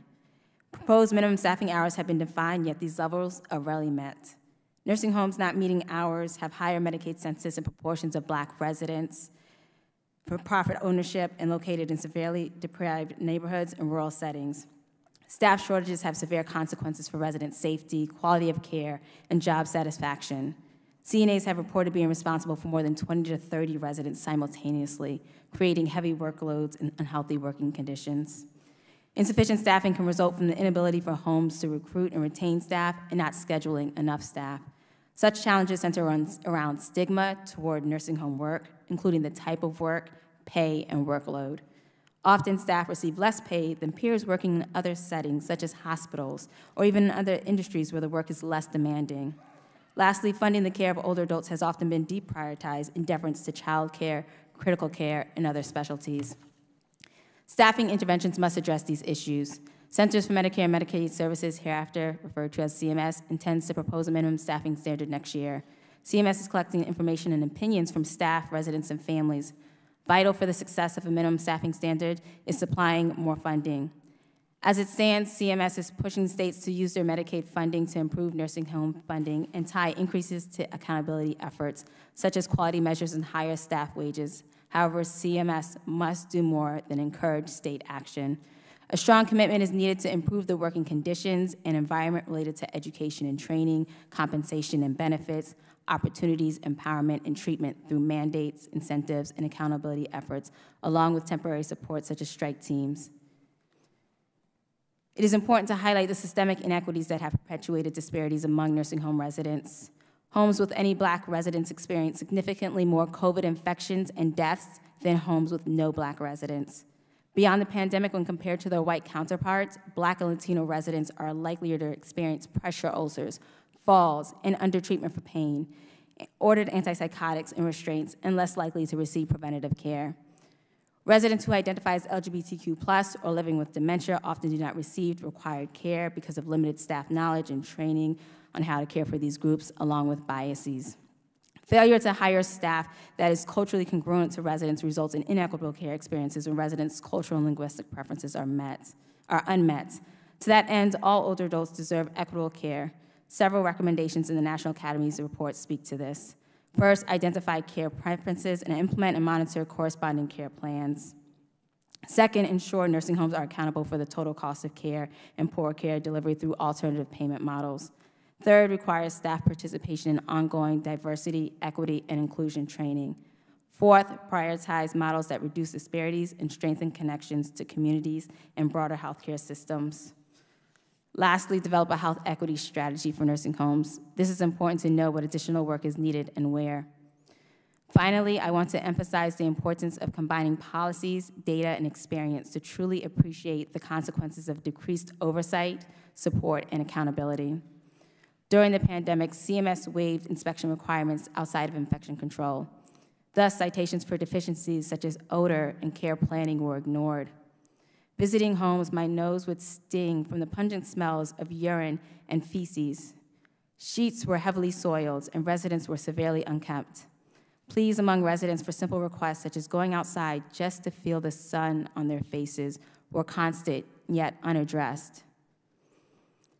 Proposed minimum staffing hours have been defined, yet these levels are rarely met. Nursing homes not meeting hours have higher Medicaid census and proportions of black residents, for profit ownership, and located in severely deprived neighborhoods and rural settings. Staff shortages have severe consequences for resident safety, quality of care, and job satisfaction. CNAs have reported being responsible for more than 20 to 30 residents simultaneously, creating heavy workloads and unhealthy working conditions. Insufficient staffing can result from the inability for homes to recruit and retain staff and not scheduling enough staff. Such challenges center around stigma toward nursing home work, including the type of work, pay, and workload. Often staff receive less pay than peers working in other settings, such as hospitals, or even in other industries where the work is less demanding. Lastly, funding the care of older adults has often been deprioritized in deference to child care, critical care, and other specialties. Staffing interventions must address these issues. Centers for Medicare and Medicaid Services, hereafter referred to as CMS, intends to propose a minimum staffing standard next year. CMS is collecting information and opinions from staff, residents, and families Vital for the success of a minimum staffing standard is supplying more funding. As it stands, CMS is pushing states to use their Medicaid funding to improve nursing home funding and tie increases to accountability efforts, such as quality measures and higher staff wages. However, CMS must do more than encourage state action. A strong commitment is needed to improve the working conditions and environment related to education and training, compensation and benefits, opportunities, empowerment, and treatment through mandates, incentives, and accountability efforts, along with temporary support such as strike teams. It is important to highlight the systemic inequities that have perpetuated disparities among nursing home residents. Homes with any black residents experience significantly more COVID infections and deaths than homes with no black residents. Beyond the pandemic, when compared to their white counterparts, black and Latino residents are likelier to experience pressure ulcers, falls, and undertreatment for pain, ordered antipsychotics and restraints, and less likely to receive preventative care. Residents who identify as LGBTQ or living with dementia often do not receive required care because of limited staff knowledge and training on how to care for these groups, along with biases. Failure to hire staff that is culturally congruent to residents results in inequitable care experiences when residents' cultural and linguistic preferences are met, are unmet. To that end, all older adults deserve equitable care. Several recommendations in the National Academy's report speak to this. First, identify care preferences and implement and monitor corresponding care plans. Second, ensure nursing homes are accountable for the total cost of care and poor care delivery through alternative payment models. Third, requires staff participation in ongoing diversity, equity, and inclusion training. Fourth, prioritize models that reduce disparities and strengthen connections to communities and broader healthcare systems. Lastly, develop a health equity strategy for nursing homes. This is important to know what additional work is needed and where. Finally, I want to emphasize the importance of combining policies, data, and experience to truly appreciate the consequences of decreased oversight, support, and accountability. During the pandemic, CMS waived inspection requirements outside of infection control. Thus, citations for deficiencies such as odor and care planning were ignored. Visiting homes, my nose would sting from the pungent smells of urine and feces. Sheets were heavily soiled, and residents were severely unkempt. Pleas among residents for simple requests, such as going outside just to feel the sun on their faces, were constant yet unaddressed.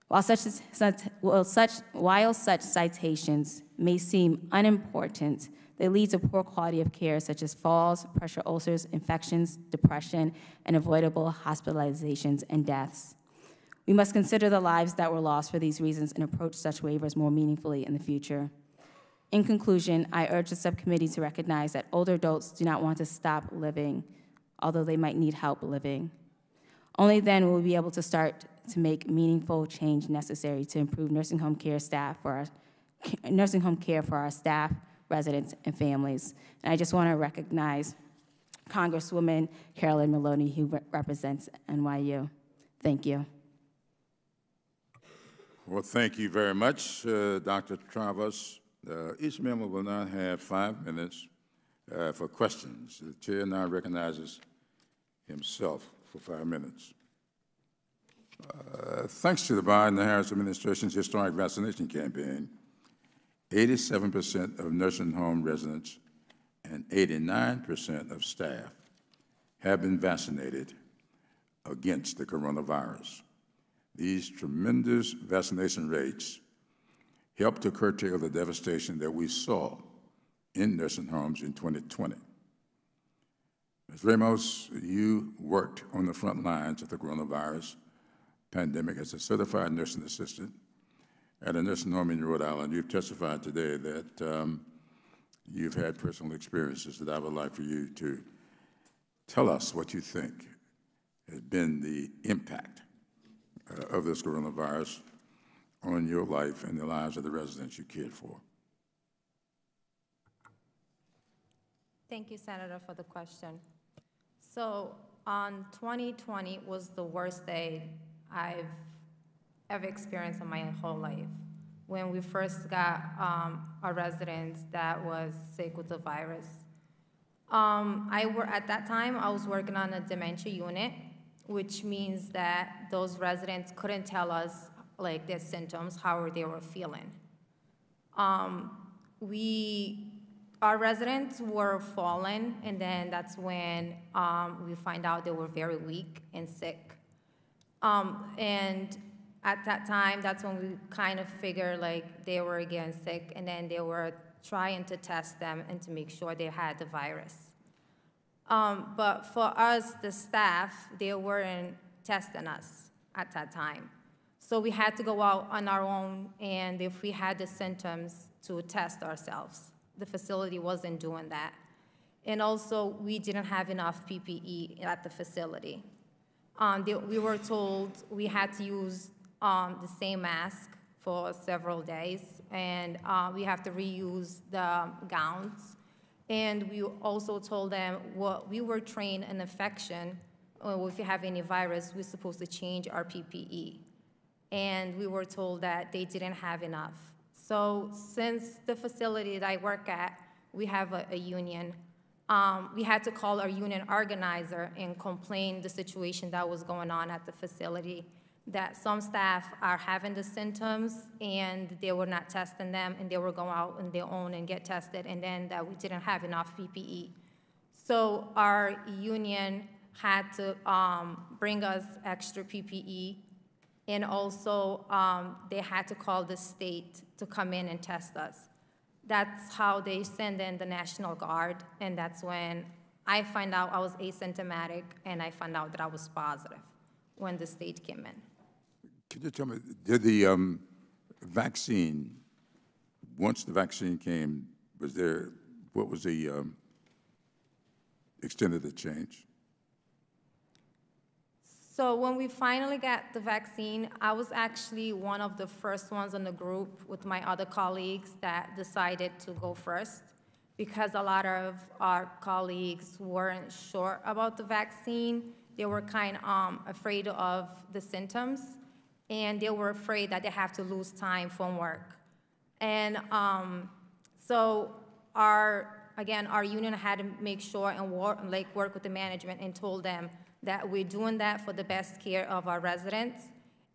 While such, such, while such citations may seem unimportant, they lead to poor quality of care such as falls, pressure ulcers, infections, depression, and avoidable hospitalizations and deaths. We must consider the lives that were lost for these reasons and approach such waivers more meaningfully in the future. In conclusion, I urge the subcommittee to recognize that older adults do not want to stop living, although they might need help living. Only then will we be able to start to make meaningful change necessary to improve nursing home care staff for our nursing home care for our staff, residents, and families. And I just want to recognize Congresswoman Carolyn Maloney, who re represents NYU. Thank you. Well, thank you very much, uh, Dr. Travers. Uh, each member will now have five minutes uh, for questions. The chair now recognizes himself for five minutes. Uh, thanks to the Biden-Harris administration's historic vaccination campaign, 87% of nursing home residents and 89% of staff have been vaccinated against the coronavirus. These tremendous vaccination rates helped to curtail the devastation that we saw in nursing homes in 2020. Ms. Ramos, you worked on the front lines of the coronavirus pandemic as a certified nursing assistant at a nursing home in Rhode Island. You've testified today that um, you've had personal experiences that I would like for you to tell us what you think has been the impact uh, of this coronavirus on your life and the lives of the residents you cared for. Thank you, Senator, for the question. So on 2020 was the worst day I've ever experienced in my whole life. When we first got um, a resident that was sick with the virus. Um, I were, at that time, I was working on a dementia unit, which means that those residents couldn't tell us like their symptoms, how they were feeling. Um, we our residents were fallen, and then that's when um, we find out they were very weak and sick. Um, and at that time, that's when we kind of figured like they were again sick, and then they were trying to test them and to make sure they had the virus. Um, but for us, the staff, they weren't testing us at that time. So we had to go out on our own, and if we had the symptoms, to test ourselves. The facility wasn't doing that. And also, we didn't have enough PPE at the facility. Um, they, we were told we had to use um, the same mask for several days, and uh, we have to reuse the gowns. And we also told them what we were trained in infection, or if you have any virus, we're supposed to change our PPE. And we were told that they didn't have enough. So since the facility that I work at, we have a, a union, um, we had to call our union organizer and complain the situation that was going on at the facility, that some staff are having the symptoms and they were not testing them and they were going out on their own and get tested and then that we didn't have enough PPE. So our union had to um, bring us extra PPE and also, um, they had to call the state to come in and test us. That's how they send in the National Guard, and that's when I find out I was asymptomatic, and I found out that I was positive when the state came in. Could you tell me, did the um, vaccine, once the vaccine came, was there, what was the um, extent of the change? So when we finally got the vaccine, I was actually one of the first ones in the group with my other colleagues that decided to go first because a lot of our colleagues weren't sure about the vaccine. They were kind of um, afraid of the symptoms, and they were afraid that they have to lose time from work. And um, so our, again, our union had to make sure and work, like work with the management and told them that we're doing that for the best care of our residents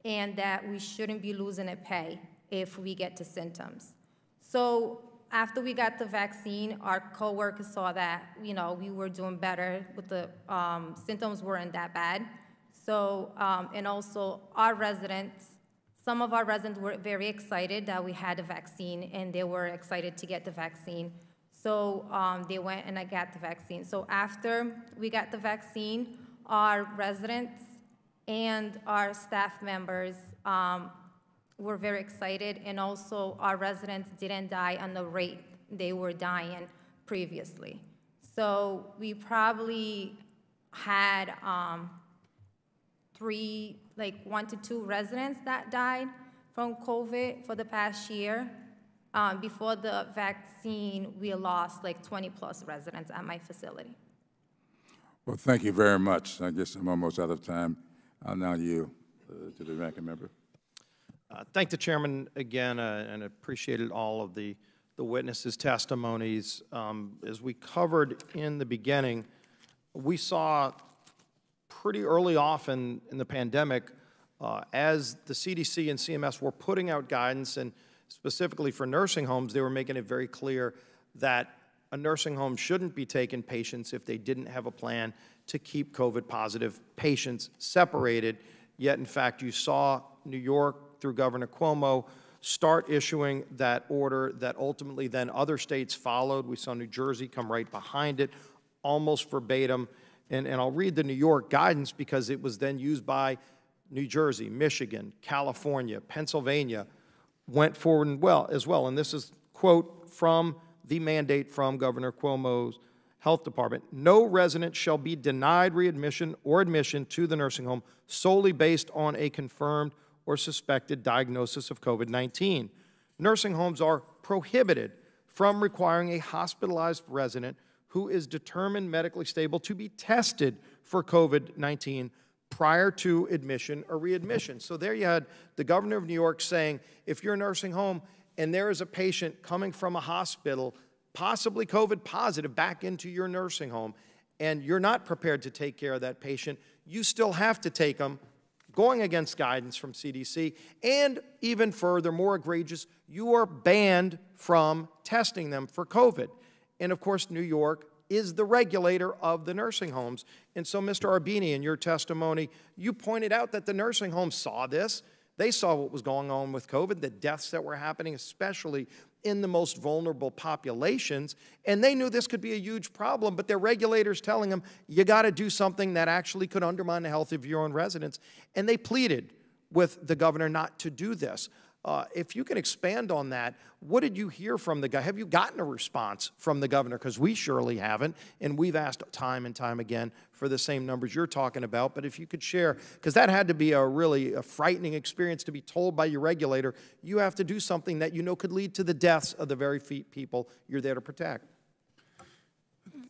and that we shouldn't be losing a pay if we get to symptoms. So after we got the vaccine, our coworkers saw that, you know, we were doing better with the um, symptoms weren't that bad. So, um, and also our residents, some of our residents were very excited that we had a vaccine and they were excited to get the vaccine. So um, they went and I got the vaccine. So after we got the vaccine, our residents and our staff members um, were very excited, and also our residents didn't die on the rate they were dying previously. So we probably had um, three, like one to two residents that died from COVID for the past year. Um, before the vaccine, we lost like 20 plus residents at my facility. Well, thank you very much. I guess I'm almost out of time. I'll now yield uh, to the ranking member. Uh, Thank the chairman again, uh, and appreciated all of the, the witnesses' testimonies. Um, As we covered in the beginning, we saw pretty early off in, in the pandemic, uh, as the CDC and CMS were putting out guidance, and specifically for nursing homes, they were making it very clear that a nursing home shouldn't be taking patients if they didn't have a plan to keep COVID-positive patients separated. Yet, in fact, you saw New York, through Governor Cuomo, start issuing that order that ultimately then other states followed. We saw New Jersey come right behind it, almost verbatim. And, and I'll read the New York guidance because it was then used by New Jersey, Michigan, California, Pennsylvania, went forward well as well. And this is, quote, from the mandate from Governor Cuomo's Health Department. No resident shall be denied readmission or admission to the nursing home solely based on a confirmed or suspected diagnosis of COVID 19. Nursing homes are prohibited from requiring a hospitalized resident who is determined medically stable to be tested for COVID 19 prior to admission or readmission. So there you had the governor of New York saying if you're a nursing home and there is a patient coming from a hospital, possibly COVID positive, back into your nursing home, and you're not prepared to take care of that patient, you still have to take them, going against guidance from CDC, and even further, more egregious, you are banned from testing them for COVID. And of course, New York is the regulator of the nursing homes. And so, Mr. Arbeeny, in your testimony, you pointed out that the nursing homes saw this. They saw what was going on with COVID, the deaths that were happening, especially in the most vulnerable populations, and they knew this could be a huge problem, but their regulators telling them, you got to do something that actually could undermine the health of your own residents. And they pleaded with the governor not to do this. Uh, if you can expand on that, what did you hear from the guy? Have you gotten a response from the governor? Because we surely haven't, and we've asked time and time again for the same numbers you're talking about. But if you could share, because that had to be a really a frightening experience to be told by your regulator, you have to do something that you know could lead to the deaths of the very feet people you're there to protect.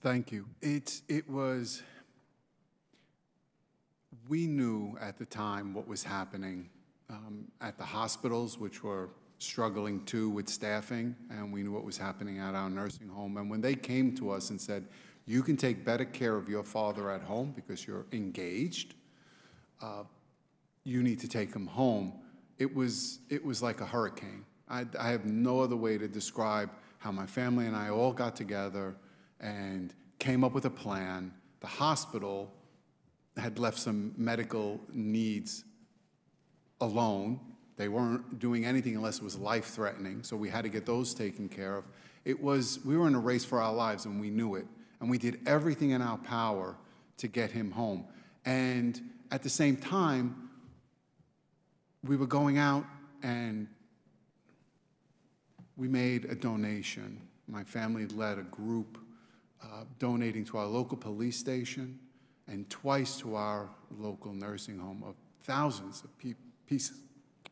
Thank you. It, it was, we knew at the time what was happening um, at the hospitals, which were struggling too with staffing, and we knew what was happening at our nursing home. And when they came to us and said, you can take better care of your father at home because you're engaged, uh, you need to take him home, it was, it was like a hurricane. I, I have no other way to describe how my family and I all got together and came up with a plan. The hospital had left some medical needs alone. They weren't doing anything unless it was life-threatening, so we had to get those taken care of. It was, we were in a race for our lives, and we knew it. And we did everything in our power to get him home. And at the same time, we were going out and we made a donation. My family led a group uh, donating to our local police station and twice to our local nursing home of thousands of people pieces,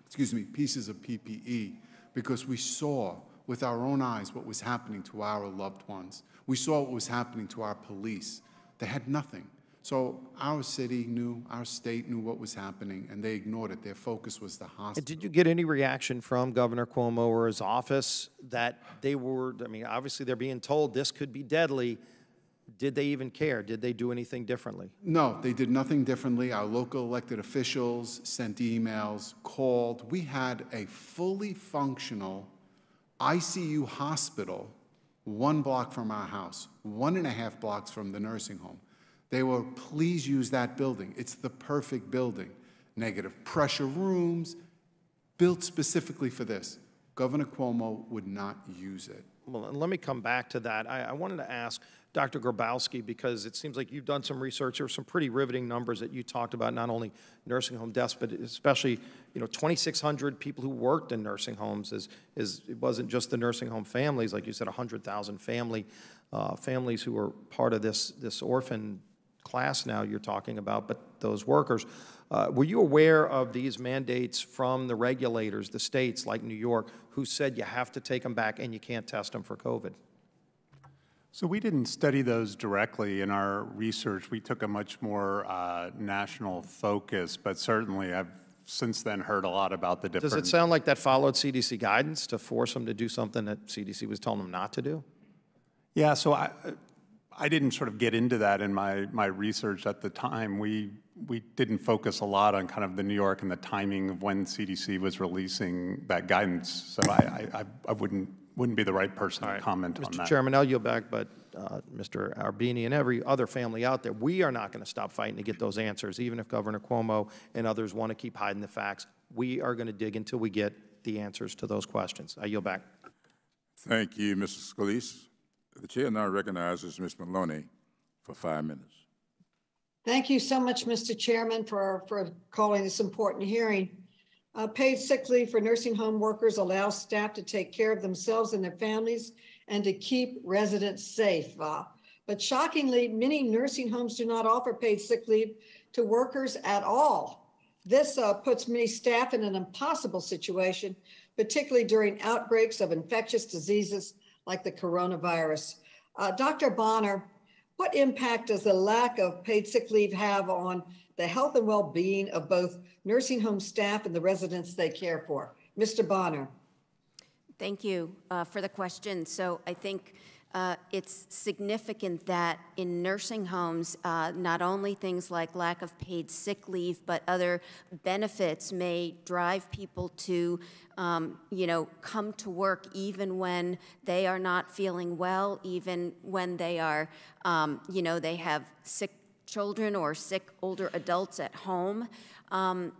excuse me, pieces of PPE because we saw with our own eyes what was happening to our loved ones. We saw what was happening to our police. They had nothing. So our city knew, our state knew what was happening, and they ignored it. Their focus was the hospital. Did you get any reaction from Governor Cuomo or his office that they were, I mean, obviously they're being told this could be deadly, did they even care? Did they do anything differently? No, they did nothing differently. Our local elected officials sent emails, called. We had a fully functional ICU hospital one block from our house, one and a half blocks from the nursing home. They were, please use that building. It's the perfect building. Negative pressure rooms, built specifically for this. Governor Cuomo would not use it. Well, let me come back to that. I, I wanted to ask Dr. Grabowski, because it seems like you've done some research. There were some pretty riveting numbers that you talked about, not only nursing home deaths, but especially, you know, 2,600 people who worked in nursing homes. Is, is, it wasn't just the nursing home families, like you said, 100,000 family, uh, families who are part of this, this orphan class now you're talking about, but those workers. Uh, were you aware of these mandates from the regulators, the states like New York, who said you have to take them back and you can't test them for COVID? So we didn't study those directly in our research. We took a much more uh, national focus, but certainly I've since then heard a lot about the different. Does it sound like that followed CDC guidance to force them to do something that CDC was telling them not to do? Yeah, so I, I didn't sort of get into that in my, my research at the time. We, we didn't focus a lot on kind of the New York and the timing of when CDC was releasing that guidance. So I, I, I wouldn't wouldn't be the right person to comment on that. Mr. Chairman, I'll yield back, but uh, Mr. Arbeeny and every other family out there, we are not going to stop fighting to get those answers, even if Governor Cuomo and others want to keep hiding the facts. We are going to dig until we get the answers to those questions. I yield back. Thank you, Mr. Scalise. The chair now recognizes Ms. Maloney for five minutes. Thank you so much, Mr. Chairman, for, for calling this important hearing. Uh, paid sick leave for nursing home workers allows staff to take care of themselves and their families and to keep residents safe. Uh, but shockingly, many nursing homes do not offer paid sick leave to workers at all. This uh, puts many staff in an impossible situation, particularly during outbreaks of infectious diseases like the coronavirus. Uh, Dr. Bonner, what impact does the lack of paid sick leave have on the health and well-being of both nursing home staff and the residents they care for. Mr. Bonner. Thank you uh, for the question. So I think uh, it's significant that in nursing homes, uh, not only things like lack of paid sick leave, but other benefits may drive people to, um, you know, come to work even when they are not feeling well, even when they are, um, you know, they have sick children or sick older adults at home. Um,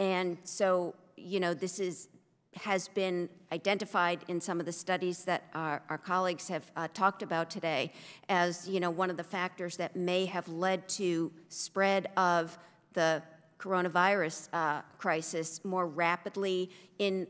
and so, you know, this is has been identified in some of the studies that our, our colleagues have uh, talked about today as you know one of the factors that may have led to spread of the coronavirus uh, crisis more rapidly in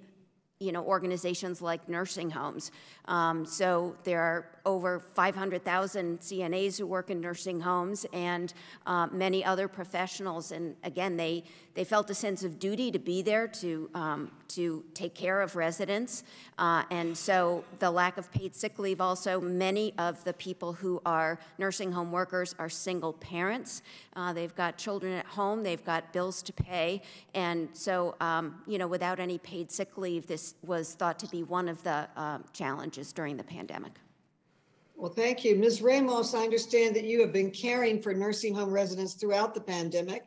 you know organizations like nursing homes. Um, so there are over 500,000 CNAs who work in nursing homes and uh, many other professionals. And again, they, they felt a sense of duty to be there to, um, to take care of residents. Uh, and so the lack of paid sick leave also, many of the people who are nursing home workers are single parents. Uh, they've got children at home, they've got bills to pay. And so, um, you know, without any paid sick leave, this was thought to be one of the uh, challenges during the pandemic. Well, thank you. Ms. Ramos, I understand that you have been caring for nursing home residents throughout the pandemic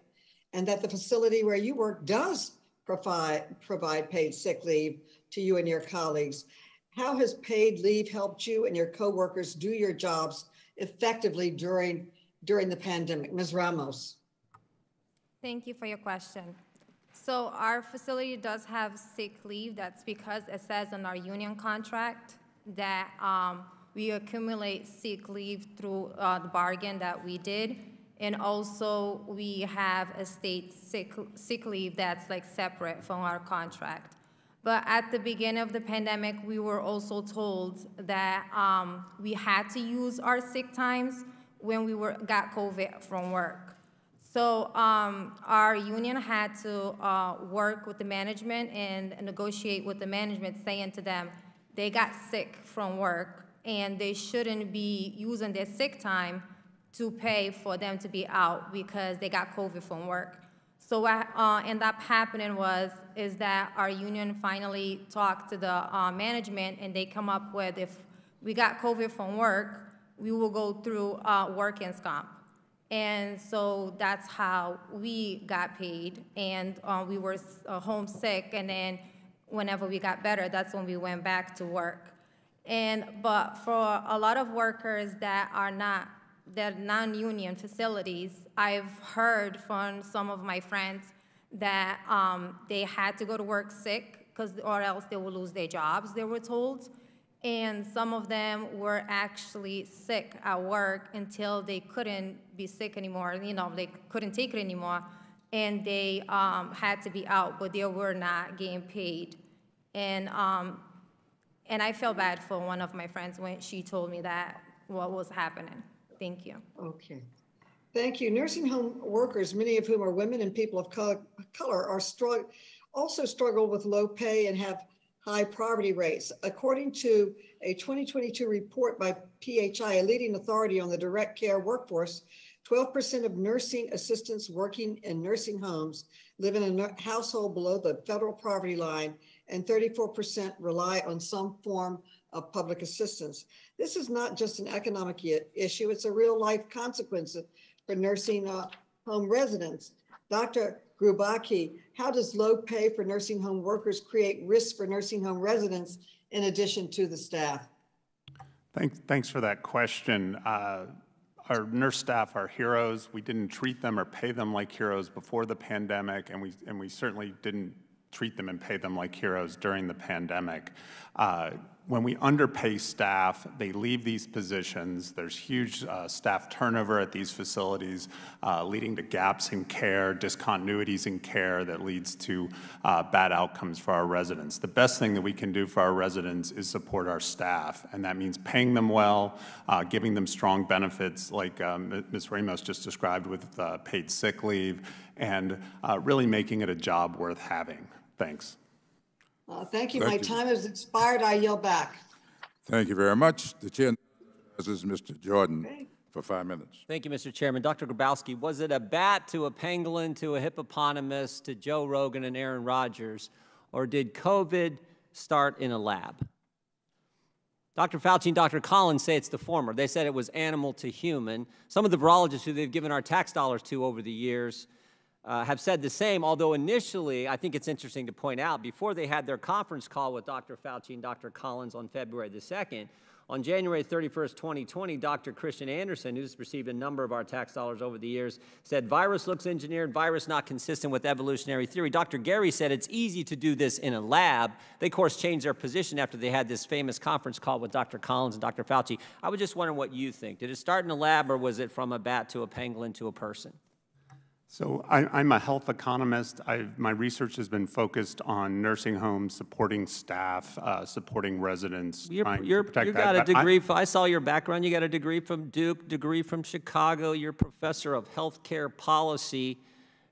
and that the facility where you work does provide, provide paid sick leave to you and your colleagues. How has paid leave helped you and your coworkers do your jobs effectively during, during the pandemic? Ms. Ramos. Thank you for your question. So our facility does have sick leave. That's because it says in our union contract that um, we accumulate sick leave through uh, the bargain that we did. And also, we have a state sick, sick leave that's like separate from our contract. But at the beginning of the pandemic, we were also told that um, we had to use our sick times when we were, got COVID from work. So um, our union had to uh, work with the management and negotiate with the management, saying to them, they got sick from work and they shouldn't be using their sick time to pay for them to be out because they got COVID from work. So what uh, ended up happening was is that our union finally talked to the uh, management and they come up with if we got COVID from work, we will go through uh, workers comp. And so that's how we got paid. And uh, we were uh, homesick, and then whenever we got better, that's when we went back to work. And, but for a lot of workers that are not, that non-union facilities, I've heard from some of my friends that um, they had to go to work sick because or else they would lose their jobs, they were told. And some of them were actually sick at work until they couldn't be sick anymore, you know, they couldn't take it anymore, and they um, had to be out, but they were not getting paid. And um, and I feel bad for one of my friends when she told me that what was happening. Thank you. Okay. Thank you. Nursing home workers, many of whom are women and people of color, are also struggle with low pay and have high poverty rates. According to a 2022 report by PHI, a leading authority on the direct care workforce, 12% of nursing assistants working in nursing homes live in a household below the federal poverty line and 34% rely on some form of public assistance. This is not just an economic issue, it's a real life consequence for nursing uh, home residents. Dr. Grabowski, how does low pay for nursing home workers create risks for nursing home residents in addition to the staff? Thanks, thanks for that question. Uh, our nurse staff are heroes. We didn't treat them or pay them like heroes before the pandemic, and we, and we certainly didn't treat them and pay them like heroes during the pandemic. Uh, when we underpay staff, they leave these positions. There's huge uh, staff turnover at these facilities, uh, leading to gaps in care, discontinuities in care that leads to uh, bad outcomes for our residents. The best thing that we can do for our residents is support our staff, and that means paying them well, uh, giving them strong benefits like um, Ms. Ramos just described with uh, paid sick leave, and uh, really making it a job worth having. Thanks. Uh, thank you. Thank My you. time has expired. I yield back. Thank you very much. The chair This is Mr. Jordan Okay. for five minutes. Thank you, Mr. Chairman. Dr. Grabowski, was it a bat to a pangolin to a hippopotamus to Joe Rogan and Aaron Rodgers, or did COVID start in a lab? Dr. Fauci and Dr. Collins say it's the former. They said it was animal to human. Some of the virologists who they've given our tax dollars to over the years uh, have said the same, although initially, I think it's interesting to point out, before they had their conference call with Dr. Fauci and Dr. Collins on February the 2nd, on January 31st, 2020, Dr. Kristian Andersen, who's received a number of our tax dollars over the years, said virus looks engineered, virus not consistent with evolutionary theory. Dr. Garry said it's easy to do this in a lab. They, of course, changed their position after they had this famous conference call with Dr. Collins and Dr. Fauci. I was just wondering what you think. Did it start in a lab or was it from a bat to a pangolin to a person? So I, I'm a health economist. I've, my research has been focused on nursing homes, supporting staff, uh, supporting residents, You're, you're, you that. got a But I- degree. I saw your background. You got a degree from Duke, degree from Chicago. You're professor of healthcare policy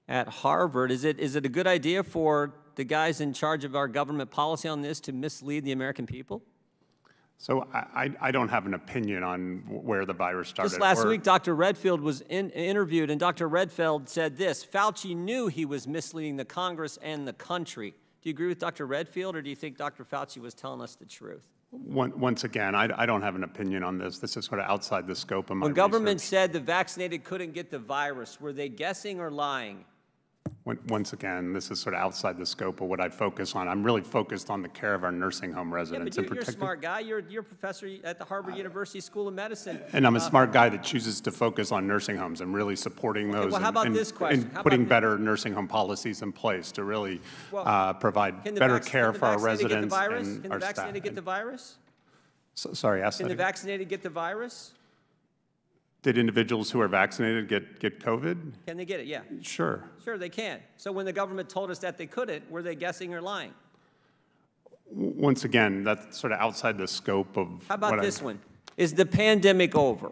at Harvard. Is it is it a good idea for the guys in charge of our government policy on this to mislead the American people? So I, I don't have an opinion on where the virus started. Just last week, Dr. Redfield was in, interviewed, and Dr. Redfield said this Fauci knew he was misleading the Congress and the country. Do you agree with Dr. Redfield, or do you think Dr. Fauci was telling us the truth? Once again, I, I don't have an opinion on this. This is sort of outside the scope of my When government research. said the vaccinated couldn't get the virus, were they guessing or lying? Once again, this is sort of outside the scope of what I focus on. I'm really focused on the care of our nursing home Yeah, but residents you're, and you're a smart guy. You're, you're a professor at the Harvard University School of Medicine. And I'm a Uh, smart guy that chooses to focus on nursing homes and really supporting those. well, how and- about and- this question? And How putting better nursing home policies in place to really Well, uh, provide better care for our the residents and Can our the staff. vaccinated get the virus? So- Sorry, ask Can the vaccinated get the virus? Did individuals who are vaccinated get, get COVID? Can they get it? Yeah. Sure. Sure, they can. So when the government told us that they couldn't, were they guessing or lying? Once again, that's sort of outside the scope of. How about what I- this one? Is the pandemic over?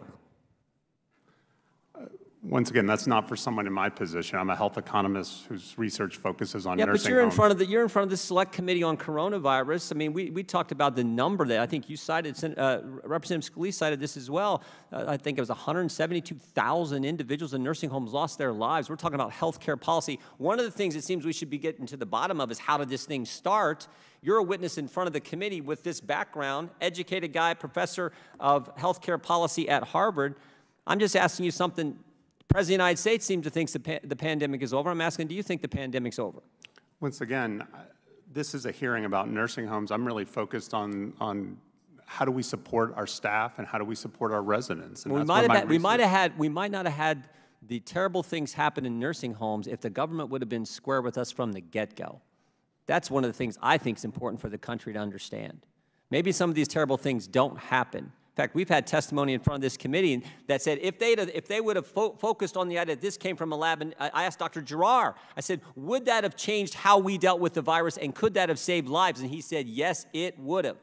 Once again, that's not for someone in my position. I'm a health economist whose research focuses on Yeah, nursing but you're in front of the you're in front of the select committee on coronavirus. I mean, we, we talked about the number that I think you cited. Uh, Representative Scalise cited this as well. Uh, I think it was 172,000 individuals in nursing homes lost their lives. We're talking about healthcare policy. One of the things it seems we should be getting to the bottom of is how did this thing start? You're a witness in front of the committee with this background, educated guy, professor of healthcare policy at Harvard. I'm just asking you something. President of the United States seems to think the, pa- the pandemic is over. I'm asking, do you think the pandemic's over? Once again, uh, this is a hearing about nursing homes. I'm really focused on, on how do we support our staff and how do we support our residents? And we might had, we might have had we might not have had the terrible things happen in nursing homes if the government would have been square with us from the get-go. That's one of the things I think is important for the country to understand. Maybe some of these terrible things don't happen. In fact, we've had testimony in front of this committee that said if they if they would have fo- focused on the idea that this came from a lab, and I asked Dr. Gerard, I said, would that have changed how we dealt with the virus, and could that have saved lives? And he said, yes, it would have.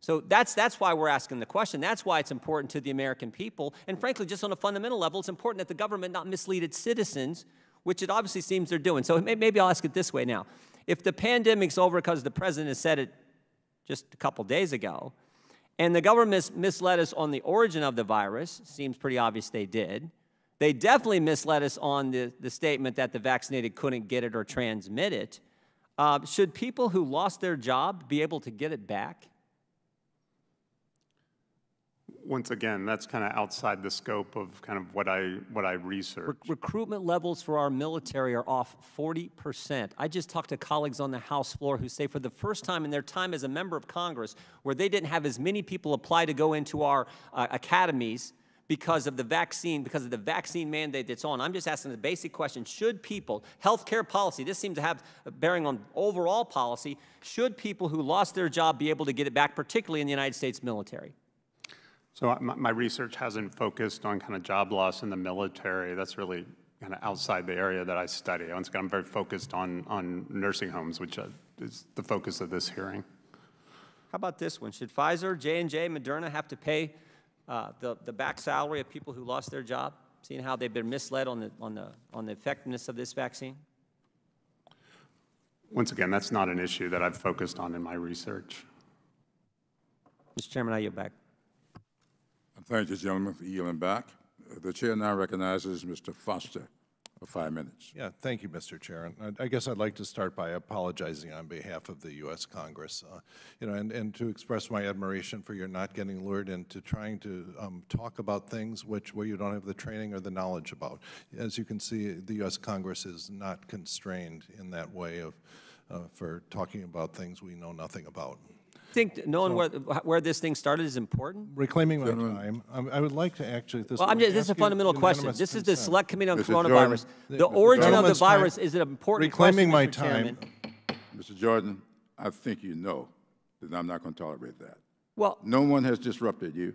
So that's, that's why we're asking the question. That's why it's important to the American people. And frankly, just on a fundamental level, it's important that the government not mislead its citizens, which it obviously seems they're doing. So may- maybe I'll ask it this way now. If the pandemic's over because the president has said it just a couple days ago, and the government misled us on the origin of the virus, seems pretty obvious they did. They definitely misled us on the, the statement that the vaccinated couldn't get it or transmit it. Uh, should people who lost their job be able to get it back? Once again, that's kind of outside the scope of kind of what I, what I research. Re- recruitment levels for our military are off 40%. I just talked to colleagues on the House floor who say for the first time in their time as a member of Congress, where they didn't have as many people apply to go into our uh, academies because of the vaccine, because of the vaccine mandate that's on. I'm just asking the basic question should people, healthcare policy, this seems to have a bearing on overall policy, should people who lost their job be able to get it back, particularly in the United States military? So my, my research hasn't focused on kind of job loss in the military. That's really kind of outside the area that I study. Once again, I'm very focused on, on nursing homes, which uh, is the focus of this hearing. How about this one? Should Pfizer, J&J, Moderna have to pay uh, the, the back salary of people who lost their job, seeing how they've been misled on the, on the, on the effectiveness of this vaccine? Once again, that's not an issue that I've focused on in my research. Mr. Chairman, I yield back. Thank you, gentlemen, for yielding back. The chair now recognizes Mr. Foster for five minutes. Yeah, thank you, Mr. Chair. And I I guess I'd like to start by apologizing on behalf of the U.S. Congress, uh, you know, and, and to express my admiration for your not getting lured into trying to um, talk about things which, where you don't have the training or the knowledge about. As you can see, the U.S. Congress is not constrained in that way of, uh, for talking about things we know nothing about. Think knowing where, where this thing started is important? Reclaiming my time, um, I would like to actually, at this Well, I'm point, just, this is a ask you fundamental question. unanimous This is the consent. Select Committee on Mr. Coronavirus. the- The origin of the gentleman's time- virus is an important question, Reclaiming my Mr. time. Chairman. Mr. Jordan, I think you know that I'm not going to tolerate that. Well, No one has disrupted you.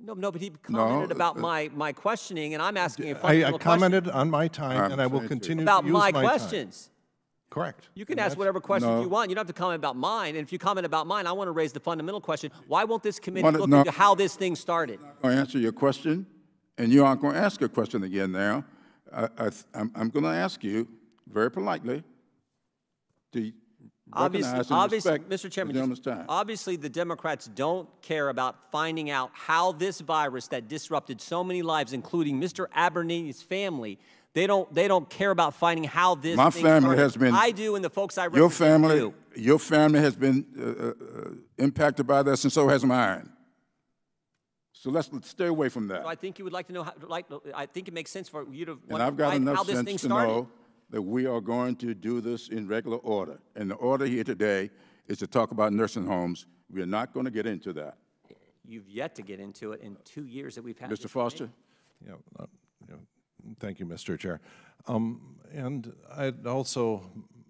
no, no, but he commented about uh, my, my questioning, and I'm asking a I, I fundamental question I commented on my time, I'm and I will saying to you. continue to about use my time. questions. Correct. You can And ask whatever questions No. you want. You don't have to comment about mine. And if you comment about mine, I want to raise the fundamental question. Why won't this committee look no. into how this thing started? I'm going to answer your question, and you aren't going to ask a question again now. I, I, I'm, I'm going to ask you very politely to Obviously, obviously, Mr. the Chairman, time. obviously the Democrats don't care about finding out how this virus that disrupted so many lives, including Mr. Arbeeny's family, they don't, they don't care about finding how this My thing family started. has been- I do, and the folks I Your family, do. your family has been uh, uh, uh, impacted by this, and so has mine. So let's, let's stay away from that. So I think you would like to know, how, like, I think it makes sense for you to And I've got why- how enough this thing sense to started. know that we are going to do this in regular order. And the order here today is to talk about nursing homes. We are not going to get into that. You've yet to get into it in two years that we've had. Mr. this Foster? Yeah, uh, yeah, Thank you, Mr. Chair. Um, And I'd also,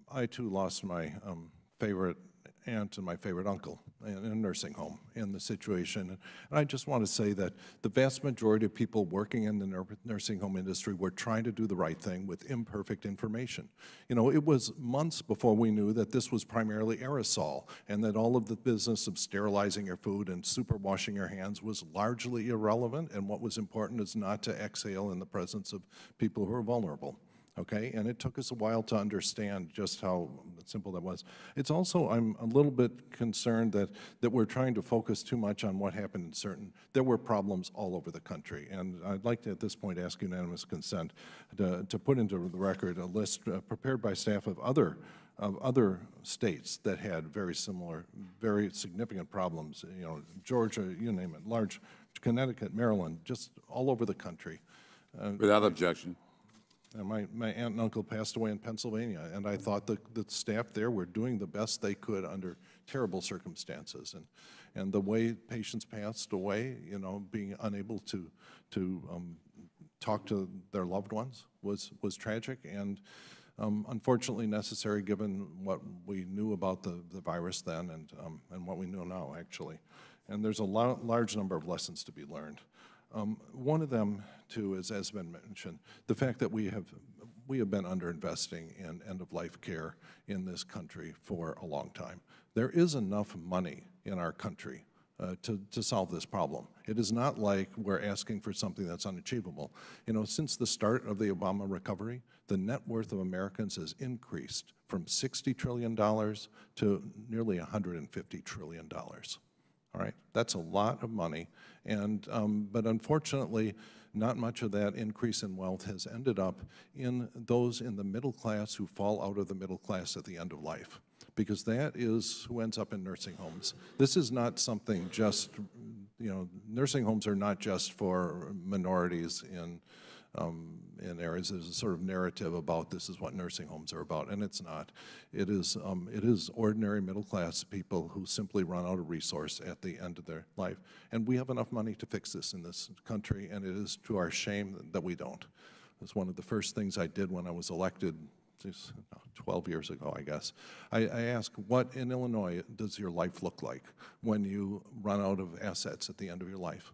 I too lost my um, favorite aunt and my favorite uncle in a nursing home in the situation. And I just want to say that the vast majority of people working in the nursing home industry were trying to do the right thing with imperfect information. You know, it was months before we knew that this was primarily aerosol and that all of the business of sterilizing your food and super washing your hands was largely irrelevant. And what was important is not to exhale in the presence of people who are vulnerable okay? And it took us a while to understand just how simple that was. It's also, I'm a little bit concerned that, that we're trying to focus too much on what happened in certain, there were problems all over the country. And I'd like to, at this point, ask unanimous consent to, to put into the record a list uh, prepared by staff of other of other states that had very similar, very significant problems, you know, Georgia, you name it, large, Connecticut, Maryland, just all over the country. Without objection. And my, my aunt and uncle passed away in Pennsylvania, and I thought the, the staff there were doing the best they could under terrible circumstances. And, and the way patients passed away, you know, being unable to, to um, talk to their loved ones was, was tragic and um, unfortunately necessary given what we knew about the, the virus then and, um, and what we know now, actually. And there's a large number of lessons to be learned. Um, One of them, too, is, as been mentioned, the fact that we have, we have been underinvesting in end-of-life care in this country for a long time. There is enough money in our country uh, to, to solve this problem. It is not like we're asking for something that's unachievable. You know, since the start of the Obama recovery, the net worth of Americans has increased from $60 trillion to nearly $150 trillion. All right, that's a lot of money, and um, but unfortunately, not much of that increase in wealth has ended up in those in the middle class who fall out of the middle class at the end of life, because that is who ends up in nursing homes. This is not something just, you know, nursing homes are not just for minorities in um, in areas. There's a sort of narrative about this is what nursing homes are about, and it's not. It is, um, it is ordinary middle-class people who simply run out of resource at the end of their life. And we have enough money to fix this in this country, and it is to our shame that we don't. It's one of the first things I did when I was elected 12 years ago, I guess. I, I asked, what in Illinois does your life look like when you run out of assets at the end of your life?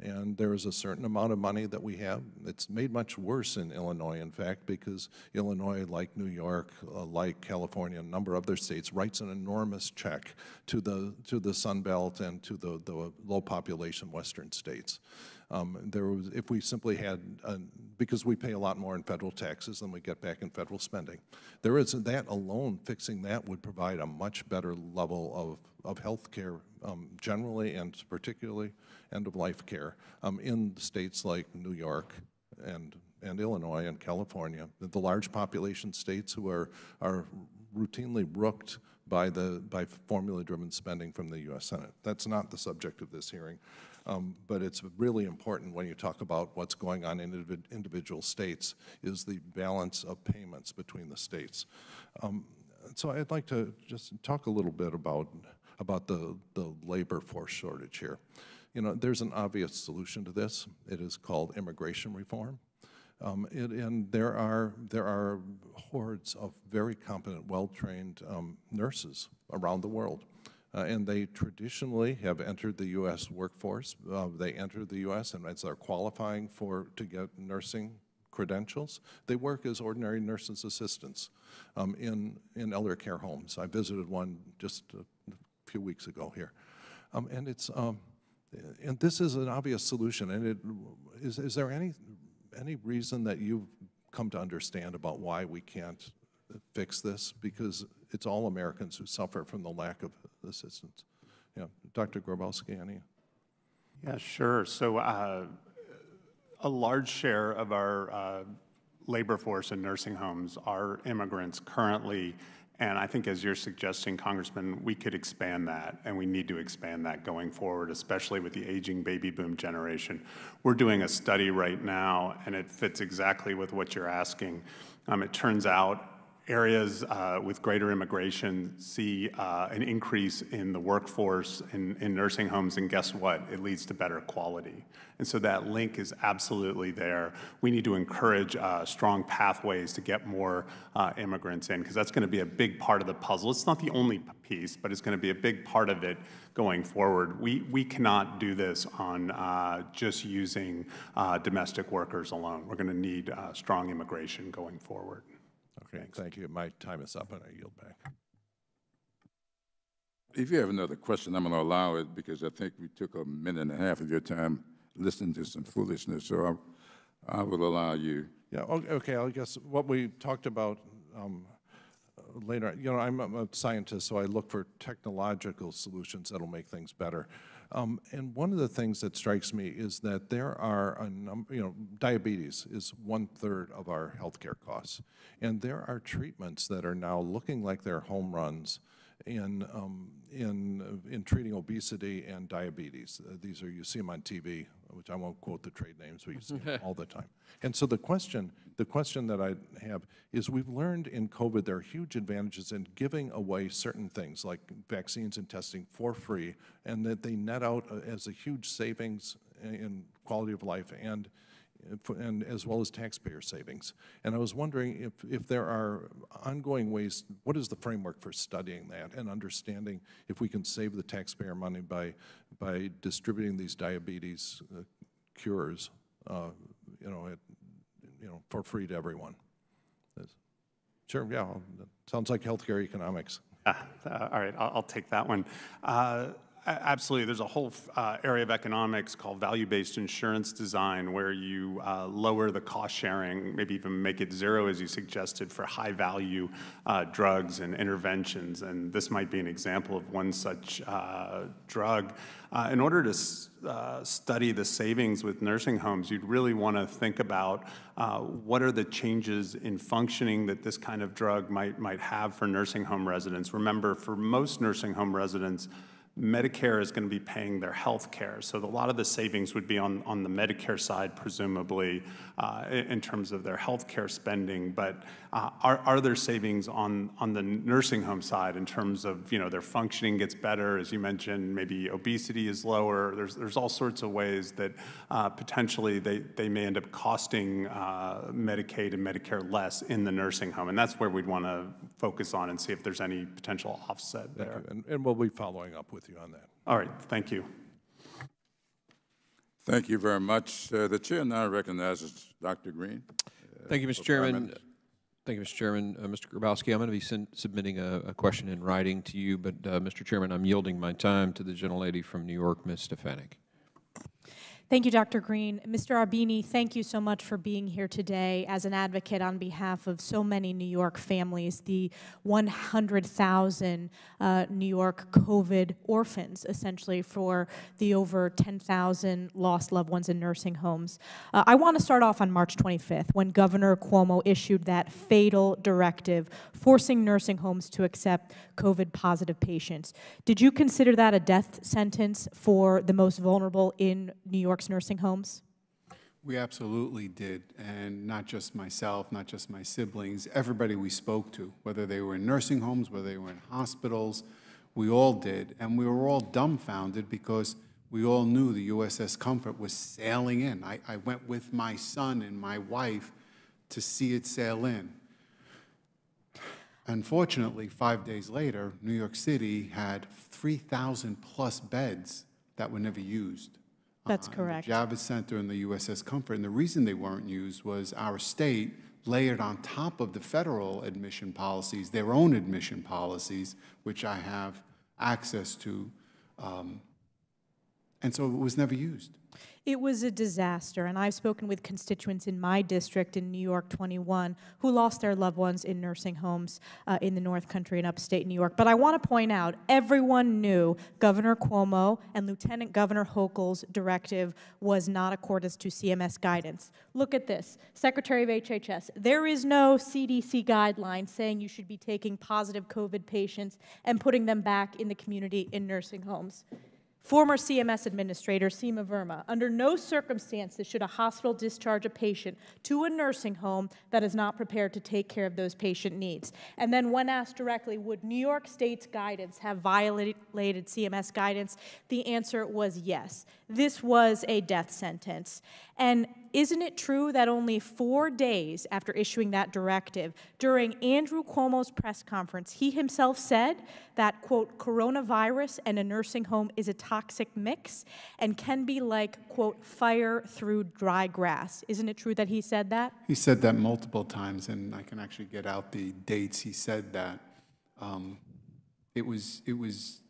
And there is a certain amount of money that we have. It's made much worse in Illinois, in fact, because Illinois, like New York, uh, like California, a number of other states, writes an enormous check to the, to the Sun Belt and to the, the low population western states. Um, there was, if we simply had, uh, because we pay a lot more in federal taxes than we get back in federal spending, there is that alone, fixing that would provide a much better level of, of health care um, generally and particularly end-of-life care um, in states like New York and and Illinois and California, the, large population states who are, are routinely rooked by, the, by formula-driven spending from the U.S. Senate. That's not the subject of this hearing, um, but it's really important when you talk about what's going on in individ individual states is the balance of payments between the states. Um, so I'd like to just talk a little bit about, about the, the labor force shortage here. You know, there's an obvious solution to this. It is called immigration reform. Um, it, and there are, there are hordes of very competent, well-trained um, nurses around the world. Uh, and they traditionally have entered the U.S. workforce. Uh, they enter the U.S. and as they're qualifying for to get nursing credentials, they work as ordinary nurses' assistants um, in, in elder care homes. I visited one just a few weeks ago here. Um, and it's, um, and this is an obvious solution. And it, is, is there any any reason that you've come to understand about why we can't fix this? Because it's all Americans who suffer from the lack of assistance. Yeah, Dr. Grabowski, any? Yeah, sure. So uh, a large share of our uh, labor force in nursing homes are immigrants currently and I think as you're suggesting, Congressman, we could expand that, and we need to expand that going forward, especially with the aging baby boom generation. We're doing a study right now, and it fits exactly with what you're asking. Um, it turns out areas uh, with greater immigration see uh, an increase in the workforce in, in, nursing homes, and guess what? It leads to better quality. And so that link is absolutely there. We need to encourage uh, strong pathways to get more uh, immigrants in, because that's going to be a big part of the puzzle. It's not the only piece, but it's going to be a big part of it going forward. We, we cannot do this on uh, just using uh, domestic workers alone. We're going to need strong immigration going forward. Okay, thank you. My time is up and I yield back. If you have another question, I'm going to allow it because I think we took a minute and a half of your time listening to some foolishness. So I, I will allow you. Yeah, okay, I guess what we talked about um, later, you know, I'm a scientist, so I look for technological solutions that'll make things better. Um, and one of the things that strikes me is that there are a number, you know, diabetes is one third of our healthcare costs. And there are treatments that are now looking like they're home runs in, um, in, in treating obesity and diabetes. Uh, these are, you see them on TV, which I won't quote the trade names, but you see them all the time. And so the question, the question that I have is we've learned in COVID there are huge advantages in giving away certain things like vaccines and testing for free, and that they net out uh, as a huge savings in quality of life and and as well as taxpayer savings. And I was wondering if, if there are ongoing ways, what is the framework for studying that and understanding if we can save the taxpayer money by, by distributing these diabetes uh, cures, uh, you know, at, you know, for free to everyone? Sure, yeah, sounds like healthcare economics. Uh, all right, I'll, I'll, take that one. Uh, Absolutely. There's a whole uh, area of economics called value-based insurance design where you uh, lower the cost sharing, maybe even make it zero, as you suggested, for high-value uh, drugs and interventions. And this might be an example of one such uh, drug. Uh, in order to uh, study the savings with nursing homes, you'd really want to think about what are the changes in functioning that this kind of drug might, might have for nursing home residents. Remember, for most nursing home residents, Medicare is going to be paying their health care. So a lot of the savings would be on, on the Medicare side, presumably, uh, in terms of their health care spending. But uh, are, are there savings on, on the nursing home side in terms of, you know, their functioning gets better? As you mentioned, maybe obesity is lower. There's, there's all sorts of ways that uh, potentially they, they may end up costing uh, Medicaid and Medicare less in the nursing home. And that's where we'd want to focus on and see if there's any potential offset there. And, and we'll be following up with you on that. All right, thank you. Thank you very much. Uh, the chair now recognizes Dr. Green. Uh, thank you, Mr. Chairman. Thank you, Mr. Chairman. Uh, Mr. Grabowski, I'm going to be submitting a, a, question in writing to you, but uh, Mr. Chairman, I'm yielding my time to the gentlelady from New York, Ms. Stefanik. Thank you, Dr. Green. Mr. Arbeeny, thank you so much for being here today as an advocate on behalf of so many New York families, the 100,000 uh, New York COVID orphans, essentially, for the over 10,000 lost loved ones in nursing homes. Uh, I want to start off on March 25th when Governor Cuomo issued that fatal directive forcing nursing homes to accept COVID positive patients. Did you consider that a death sentence for the most vulnerable in New York's nursing homes? We absolutely did, and not just myself, not just my siblings, everybody we spoke to, whether they were in nursing homes, whether they were in hospitals, we all did, and we were all dumbfounded because we all knew the USS Comfort was sailing in. I, I went with my son and my wife to see it sail in. Unfortunately, five days later, New York City had 3,000 plus beds that were never used. That's correct. The Javits Center and the USS Comfort. And the reason they weren't used was our state layered on top of the federal admission policies their own admission policies, which I have access to. Um, and so it was never used. It was a disaster, and I've spoken with constituents in my district in New York 21 who lost their loved ones in nursing homes uh, in the North Country and upstate New York. But I want to point out, everyone knew Governor Cuomo and Lieutenant Governor Hochul's directive was not accordance to CMS guidance. Look at this, Secretary of HHS, there is no CDC guideline saying you should be taking positive COVID patients and putting them back in the community in nursing homes. Former CMS Administrator Seema Verma, under no circumstances should a hospital discharge a patient to a nursing home that is not prepared to take care of those patient needs. And then when asked directly, would New York State's guidance have violated CMS guidance, the answer was yes. This was a death sentence. And isn't it true that only four days after issuing that directive, during Andrew Cuomo's press conference, he himself said that, quote, coronavirus and a nursing home is a toxic mix and can be like, quote, fire through dry grass? Isn't it true that he said that? He said that multiple times, and I can actually get out the dates he said that. Um, it was, it was,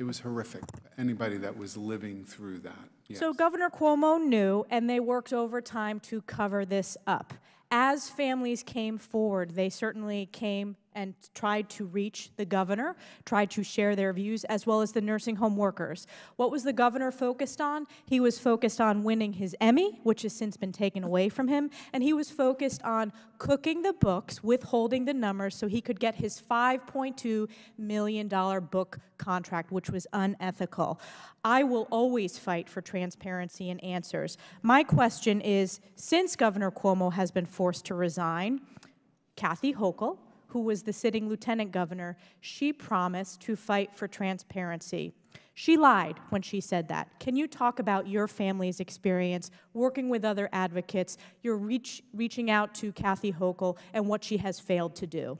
it was horrific. Anybody that was living through that. So Governor Cuomo knew, and they worked overtime to cover this up. As families came forward, they certainly came and tried to reach the governor, tried to share their views, as well as the nursing home workers. What was the governor focused on? He was focused on winning his Emmy, which has since been taken away from him, and he was focused on cooking the books, withholding the numbers so he could get his $5.2 million book contract, which was unethical. I will always fight for transparency and answers. My question is, since Governor Cuomo has been forced to resign, Kathy Hochul, who was the sitting lieutenant governor, she promised to fight for transparency. She lied when she said that. Can you talk about your family's experience working with other advocates, your reach, reaching out to Kathy Hochul, and what she has failed to do?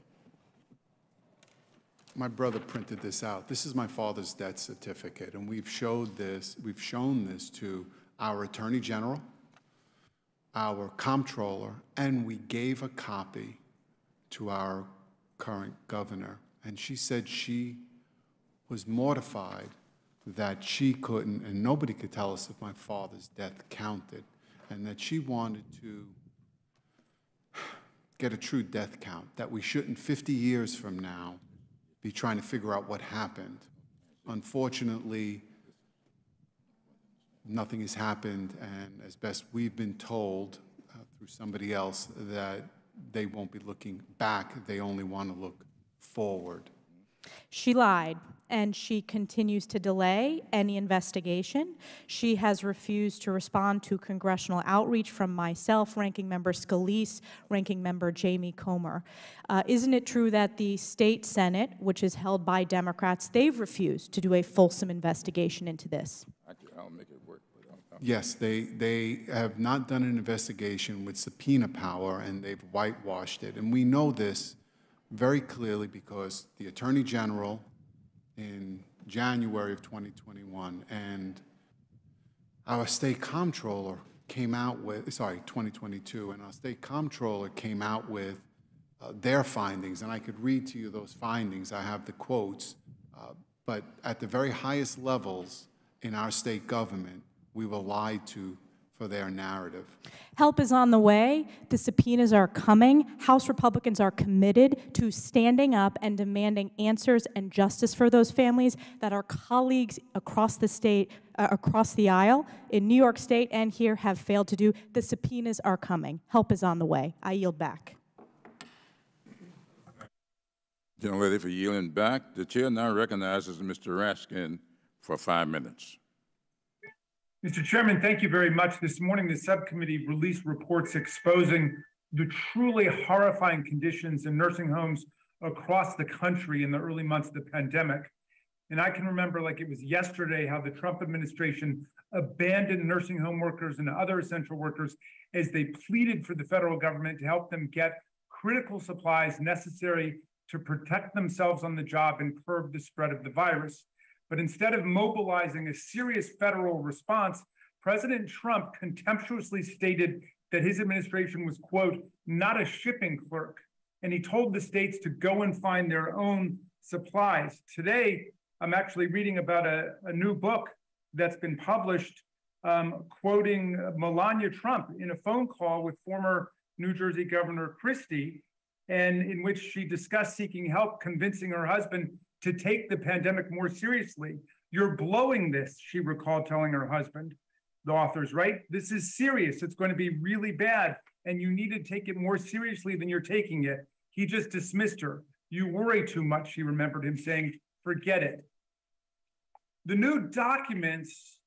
My brother printed this out. This is my father's death certificate, and we've showed this, we've shown this to our Attorney General, our comptroller, and we gave a copy to our current governor, and she said she was mortified that she couldn't, and nobody could tell us if my father's death counted, and that she wanted to get a true death count, that we shouldn't 50 years from now be trying to figure out what happened. Unfortunately, nothing has happened, and as best we've been told uh, through somebody else, that they won't be looking back, they only want to look forward. She lied, and she continues to delay any investigation. She has refused to respond to congressional outreach from myself, Ranking Member Scalise, Ranking Member Jamie Comer. Uh, isn't it true that the state Senate, which is held by Democrats, they've refused to do a fulsome investigation into this? I'll make it work. Yes, they, they have not done an investigation with subpoena power and they've whitewashed it. And we know this very clearly because the Attorney General in January of 2021 and our state comptroller came out with, sorry, 2022, and our state comptroller came out with uh, their findings, and I could read to you those findings. I have the quotes, uh, but at the very highest levels in our state government, we were lied to for their narrative. Help is on the way. The subpoenas are coming. House Republicans are committed to standing up and demanding answers and justice for those families that our colleagues across the state, uh, across the aisle, in New York State and here have failed to do. The subpoenas are coming. Help is on the way. I yield back. Gentlelady for yielding back. The chair now recognizes Mr. Raskin for five minutes. Mr. Chairman, thank you very much. This morning, the subcommittee released reports exposing the truly horrifying conditions in nursing homes across the country in the early months of the pandemic. And I can remember like it was yesterday how the Trump administration abandoned nursing home workers and other essential workers as they pleaded for the federal government to help them get critical supplies necessary to protect themselves on the job and curb the spread of the virus. But instead of mobilizing a serious federal response, President Trump contemptuously stated that his administration was, quote, not a shipping clerk. And he told the states to go and find their own supplies. Today, I'm actually reading about a, a new book that's been published um, quoting Melania Trump in a phone call with former New Jersey Governor Christie, and in which she discussed seeking help convincing her husband to take the pandemic more seriously. You're blowing this, she recalled telling her husband, the authors, right? This is serious. It's going to be really bad. And you need to take it more seriously than you're taking it. He just dismissed her. You worry too much, she remembered him saying, forget it. The new documents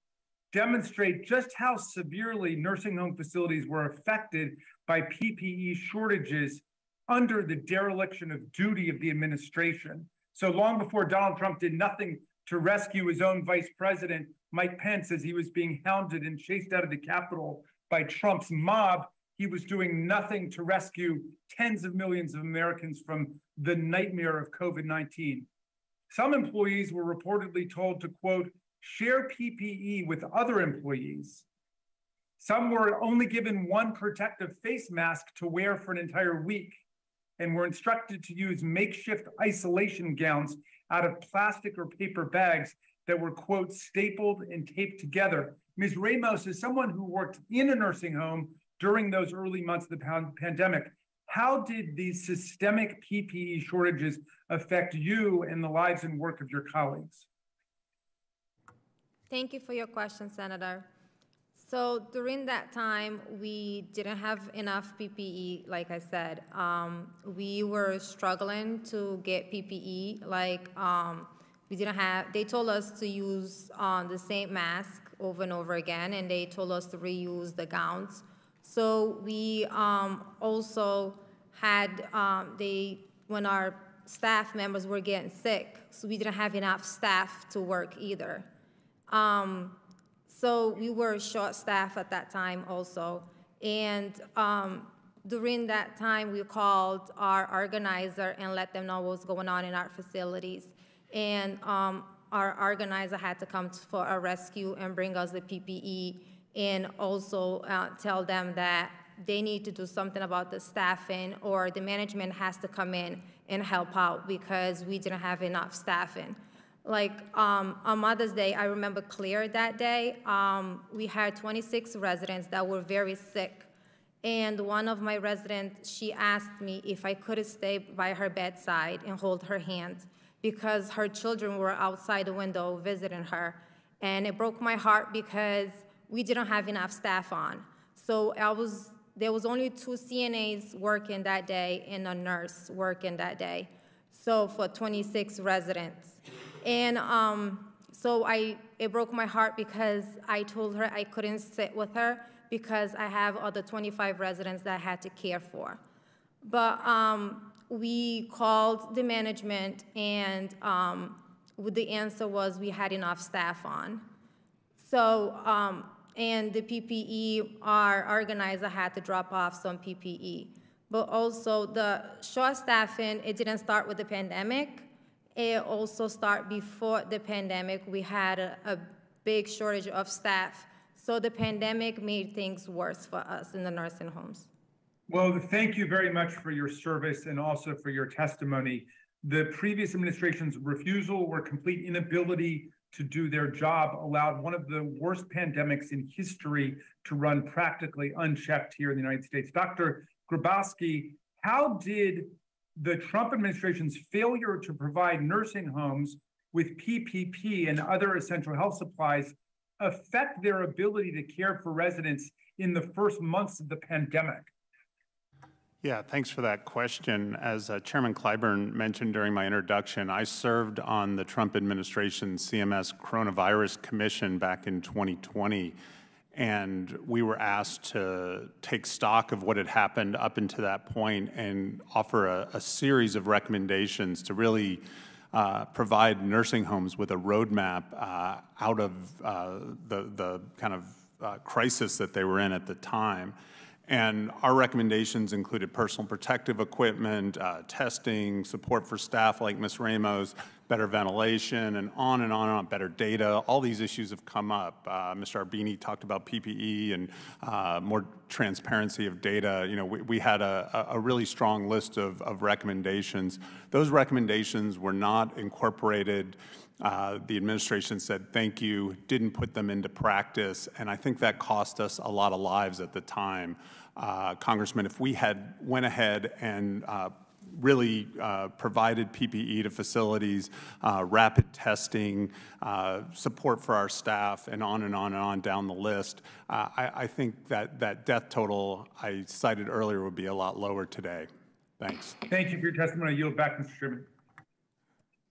demonstrate just how severely nursing home facilities were affected by PPE shortages under the dereliction of duty of the administration. So long before Donald Trump did nothing to rescue his own vice president, Mike Pence, as he was being hounded and chased out of the Capitol by Trump's mob, he was doing nothing to rescue tens of millions of Americans from the nightmare of COVID 19. Some employees were reportedly told to, quote, share PPE with other employees. Some were only given one protective face mask to wear for an entire week and were instructed to use makeshift isolation gowns out of plastic or paper bags that were, quote, stapled and taped together. Ms. Ramos is someone who worked in a nursing home during those early months of the pandemic. How did these systemic PPE shortages affect you and the lives and work of your colleagues? Thank you for your question, Senator. So during that time, we didn't have enough PPE, like I said. Um, we were struggling to get PPE. Like um, we didn't have, they told us to use um, the same mask over and over again, and they told us to reuse the gowns. So we um, also had, um, they, when our staff members were getting sick, so we didn't have enough staff to work either. Um, so we were short staffed at that time also. And um, during that time, we called our organizer and let them know what was going on in our facilities. And um, our organizer had to come for a rescue and bring us the PPE and also uh, tell them that they need to do something about the staffing or the management has to come in and help out because we didn't have enough staffing. Like um, on Mother's Day, I remember clear that day. Um, we had 26 residents that were very sick. And one of my residents, she asked me if I could stay by her bedside and hold her hand because her children were outside the window visiting her. And it broke my heart because we didn't have enough staff on. So I was, there was only two CNAs working that day and a nurse working that day. So for 26 residents. And um, so I, it broke my heart because I told her I couldn't sit with her because I have other 25 residents that I had to care for. But um, we called the management and um, the answer was we had enough staff on. So, um, and the PPE, our organizer had to drop off some PPE. But also the short staffing, it didn't start with the pandemic. It also started before the pandemic. We had a, a big shortage of staff. So the pandemic made things worse for us in the nursing homes. Well, thank you very much for your service and also for your testimony. The previous administration's refusal or complete inability to do their job allowed one of the worst pandemics in history to run practically unchecked here in the United States. Dr. Grabowski, how did the Trump administration's failure to provide nursing homes with PPP and other essential health supplies affect their ability to care for residents in the first months of the pandemic? Yeah, thanks for that question. As uh, Chairman Clyburn mentioned during my introduction, I served on the Trump administration CMS Coronavirus Commission back in 2020, and we were asked to take stock of what had happened up until that point and offer a, a series of recommendations to really uh, provide nursing homes with a roadmap uh, out of uh, the, the kind of uh, crisis that they were in at the time. And our recommendations included personal protective equipment, uh, testing, support for staff like Ms. Ramos, better ventilation, and on and on and on, better data. All these issues have come up. Uh, Mr. Arbeeny talked about PPE and uh, more transparency of data. You know, we, we had a, a, really strong list of, of recommendations. Those recommendations were not incorporated uh, the administration said thank you, didn't put them into practice, and I think that cost us a lot of lives at the time. Uh, Congressman, if we had went ahead and uh, really uh, provided PPE to facilities, uh, rapid testing, uh, support for our staff, and on and on and on down the list. Uh, I, I, think that that death total I cited earlier would be a lot lower today. Thanks. Thank you for your testimony. I yield back, Mr. Chairman.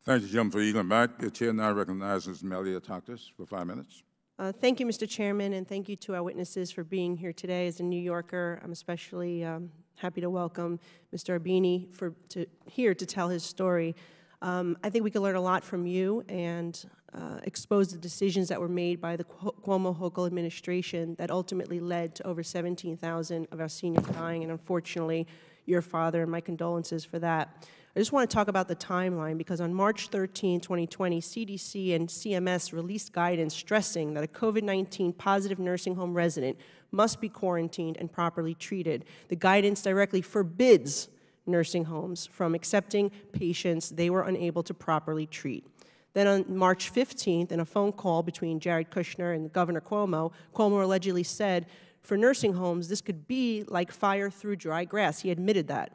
Thank you, Jim, for yielding back. The chair now recognizes Malliotakis for five minutes. Uh, thank you, Mr. Chairman, and thank you to our witnesses for being here today. As a New Yorker, I'm especially um, happy to welcome Mr. Arbeeny for to here to tell his story. Um, I think we can learn a lot from you and uh, expose the decisions that were made by the Cuomo Hochul administration that ultimately led to over 17,000 of our seniors dying, and unfortunately, your father, and my condolences for that. I just want to talk about the timeline because on March 13, 2020, CDC and CMS released guidance stressing that a COVID 19 positive nursing home resident must be quarantined and properly treated. The guidance directly forbids nursing homes from accepting patients they were unable to properly treat. Then on March 15th, in a phone call between Jared Kushner and Governor Cuomo, Cuomo allegedly said, for nursing homes, this could be like fire through dry grass. He admitted that.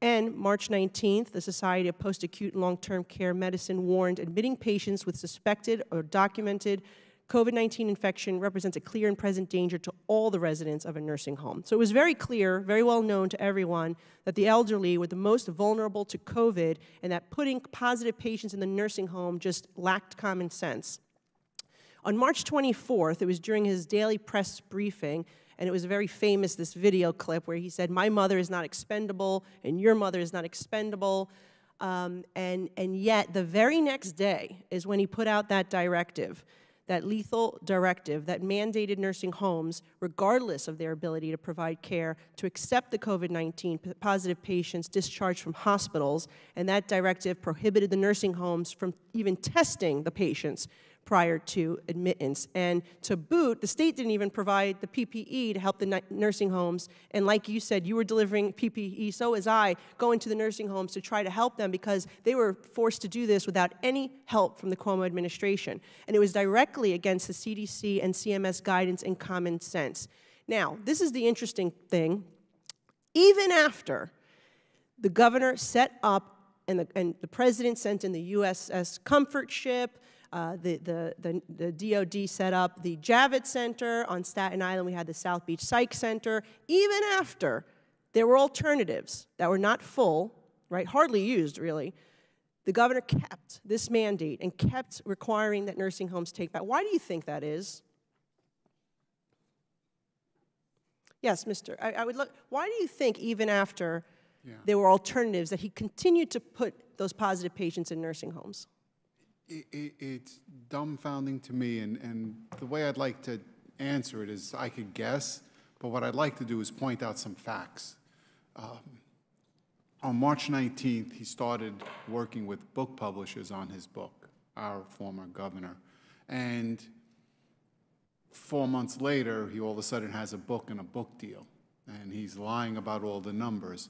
And March 19th, the Society of Post-Acute and Long-Term Care Medicine warned admitting patients with suspected or documented COVID-19 infection represents a clear and present danger to all the residents of a nursing home. So it was very clear, very well known to everyone, that the elderly were the most vulnerable to COVID and that putting positive patients in the nursing home just lacked common sense. On March 24th, it was during his daily press briefing, and it was very famous, this video clip where he said, my mother is not expendable, and your mother is not expendable. Um, and, and yet, the very next day is when he put out that directive, that lethal directive that mandated nursing homes, regardless of their ability to provide care, to accept the COVID 19 positive patients discharged from hospitals. And that directive prohibited the nursing homes from even testing the patients prior to admittance. And to boot, the state didn't even provide the PPE to help the nursing homes. And like you said, you were delivering PPE, so was I, going to the nursing homes to try to help them because they were forced to do this without any help from the Cuomo administration. And it was directly against the CDC and CMS guidance and common sense. Now, this is the interesting thing. Even after the governor set up and the, and the president sent in the USS Comfort ship, uh, the, the, the, the, DOD set up the Javits Center on Staten Island. We had the South Beach Psych Center. Even after there were alternatives that were not full, right, hardly used really, the governor kept this mandate and kept requiring that nursing homes take back. Why do you think that is? Yes, Mr. I, I would look. Why do you think even after yeah. there were alternatives that he continued to put those positive patients in nursing homes? It, it, it's dumbfounding to me, and, and the way I'd like to answer it is I could guess, but what I'd like to do is point out some facts. Um, on March 19th, he started working with book publishers on his book, our former governor. And four months later, he all of a sudden has a book and a book deal. And he's lying about all the numbers.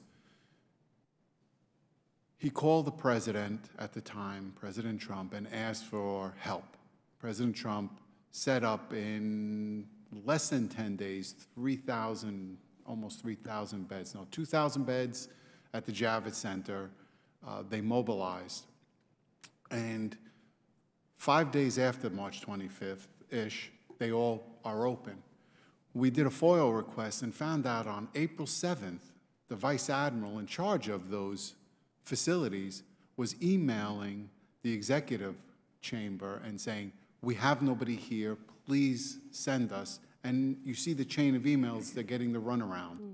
He called the president at the time, President Trump, and asked for help. President Trump set up in less than 10 days 3,000, almost 3,000 beds, no, 2,000 beds at the Javits Center. Uh, they mobilized. And five days after March 25th-ish, they all are open. We did a FOIL request and found out on April 7th, the Vice Admiral in charge of those facilities was emailing the executive chamber and saying, we have nobody here, please send us. And you see the chain of emails, they're getting the runaround.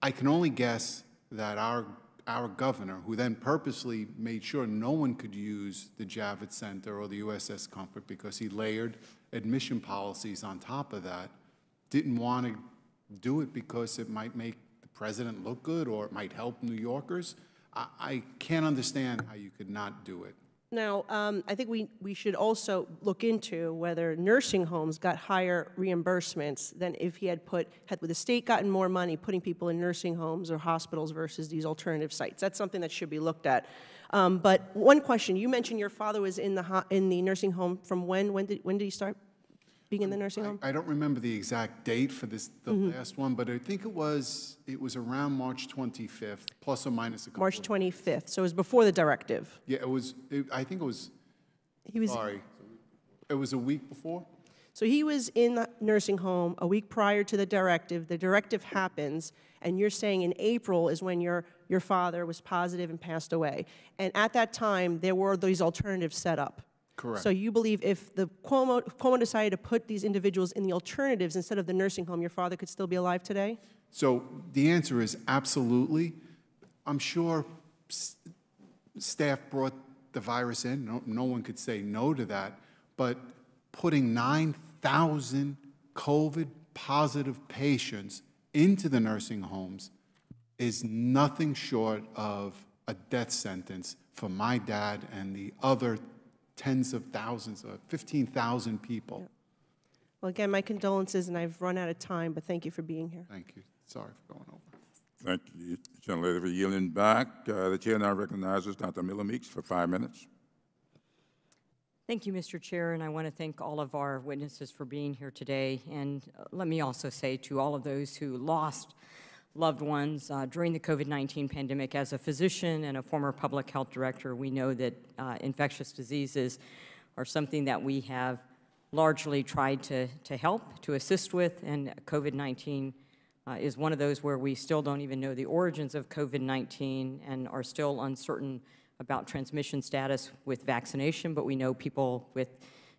I can only guess that our, our governor, who then purposely made sure no one could use the Javits Center or the USS Comfort because he layered admission policies on top of that, didn't want to do it because it might make president look good or it might help New Yorkers. I, I can't understand how you could not do it. Now, um, I think we, we should also look into whether nursing homes got higher reimbursements than if he had put, had the state gotten more money putting people in nursing homes or hospitals versus these alternative sites. That's something that should be looked at. Um, but one question, you mentioned your father was in the, in the nursing home from when? When did, when did he start being in the nursing home? I don't remember the exact date for this, the Mhm. last one, but I think it was, it was around March 25th, plus or minus a couple. March 25th, so it was before the directive. Yeah, it was, it- I think it was, He was, sorry, it was a week before? so he was in the nursing home a week prior to the directive. The directive happens, and you're saying in April is when your, your father was positive and passed away. And at that time, there were these alternatives set up. Correct. So you believe if the Cuomo, Cuomo decided to put these individuals in the alternatives instead of the nursing home, your father could still be alive today? So the answer is absolutely. I'm sure s- staff brought the virus in. No, no one could say no to that. But putting 9,000 COVID positive patients into the nursing homes is nothing short of a death sentence for my dad and the other tens of thousands, uh, 15,000 people. Well, again, my condolences, and I've run out of time, but thank you for being here. Thank you. Sorry for going over. Thank you, gentlelady, for yielding back. Uh, The chair now recognizes Dr. Miller Meeks for five minutes. Thank you, Mr. Chair, and I want to thank all of our witnesses for being here today. And uh, let me also say to all of those who lost loved ones uh, during the COVID-19 pandemic, as a physician and a former public health director, we know that uh, infectious diseases are something that we have largely tried to, to help, to assist with, and COVID-19 uh, is one of those where we still don't even know the origins of COVID-19 and are still uncertain about transmission status with vaccination, but we know people with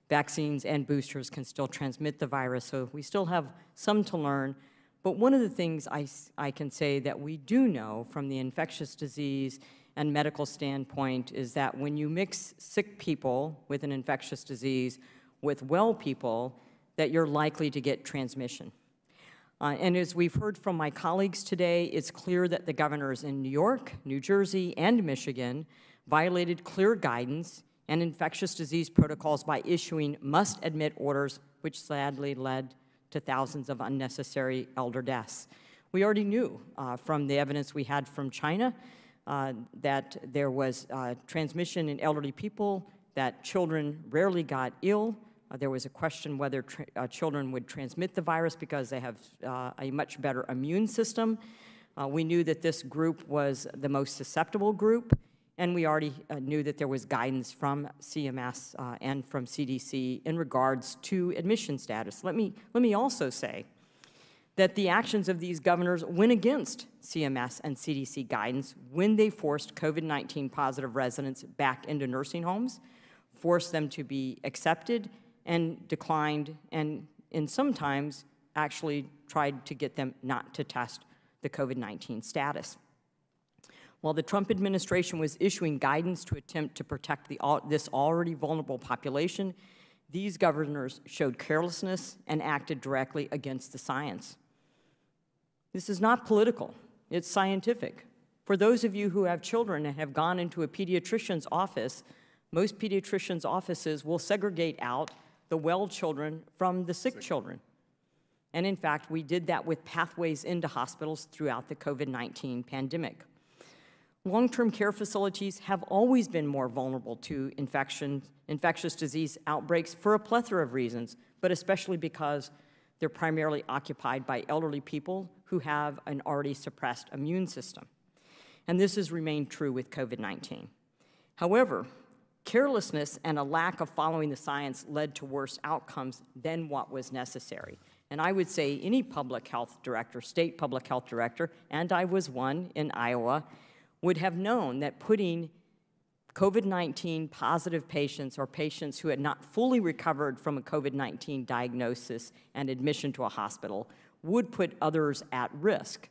vaccines and boosters can still transmit the virus, so we still have some to learn. But one of the things I can say that we do know from the infectious disease and medical standpoint is that when you mix sick people with an infectious disease with well people, that you're likely to get transmission. Uh, and as we've heard from my colleagues today, it's clear that the governors in New York, New Jersey, and Michigan violated clear guidance and infectious disease protocols by issuing must admit orders, which sadly led to thousands of unnecessary elder deaths. We already knew uh, from the evidence we had from China uh, that there was uh, transmission in elderly people, that children rarely got ill, uh, There was a question whether uh, children would transmit the virus because they have uh, a much better immune system. We knew that this group was the most susceptible group, and we already uh, knew that there was guidance from CMS uh, and from CDC in regards to admission status. Let me, let me also say that the actions of these governors went against CMS and CDC guidance when they forced COVID-19 positive residents back into nursing homes, forced them to be accepted and declined, and in sometimes actually tried to get them not to test the COVID-19 status. While the Trump administration was issuing guidance to attempt to protect the, this already vulnerable population, these governors showed carelessness and acted directly against the science. This is not political, it's scientific. For those of you who have children and have gone into a pediatrician's office, most pediatricians' offices will segregate out the well children from the sick children. And in fact, we did that with pathways into hospitals throughout the COVID 19 pandemic. Long-term care facilities have always been more vulnerable to infectious disease outbreaks for a plethora of reasons, but especially because they're primarily occupied by elderly people who have an already suppressed immune system. And this has remained true with COVID-19. However, carelessness and a lack of following the science led to worse outcomes than what was necessary. And I would say any public health director, state public health director, and I was one in Iowa, would have known that putting COVID-19 positive patients or patients who had not fully recovered from a COVID-19 diagnosis and admission to a hospital would put others at risk.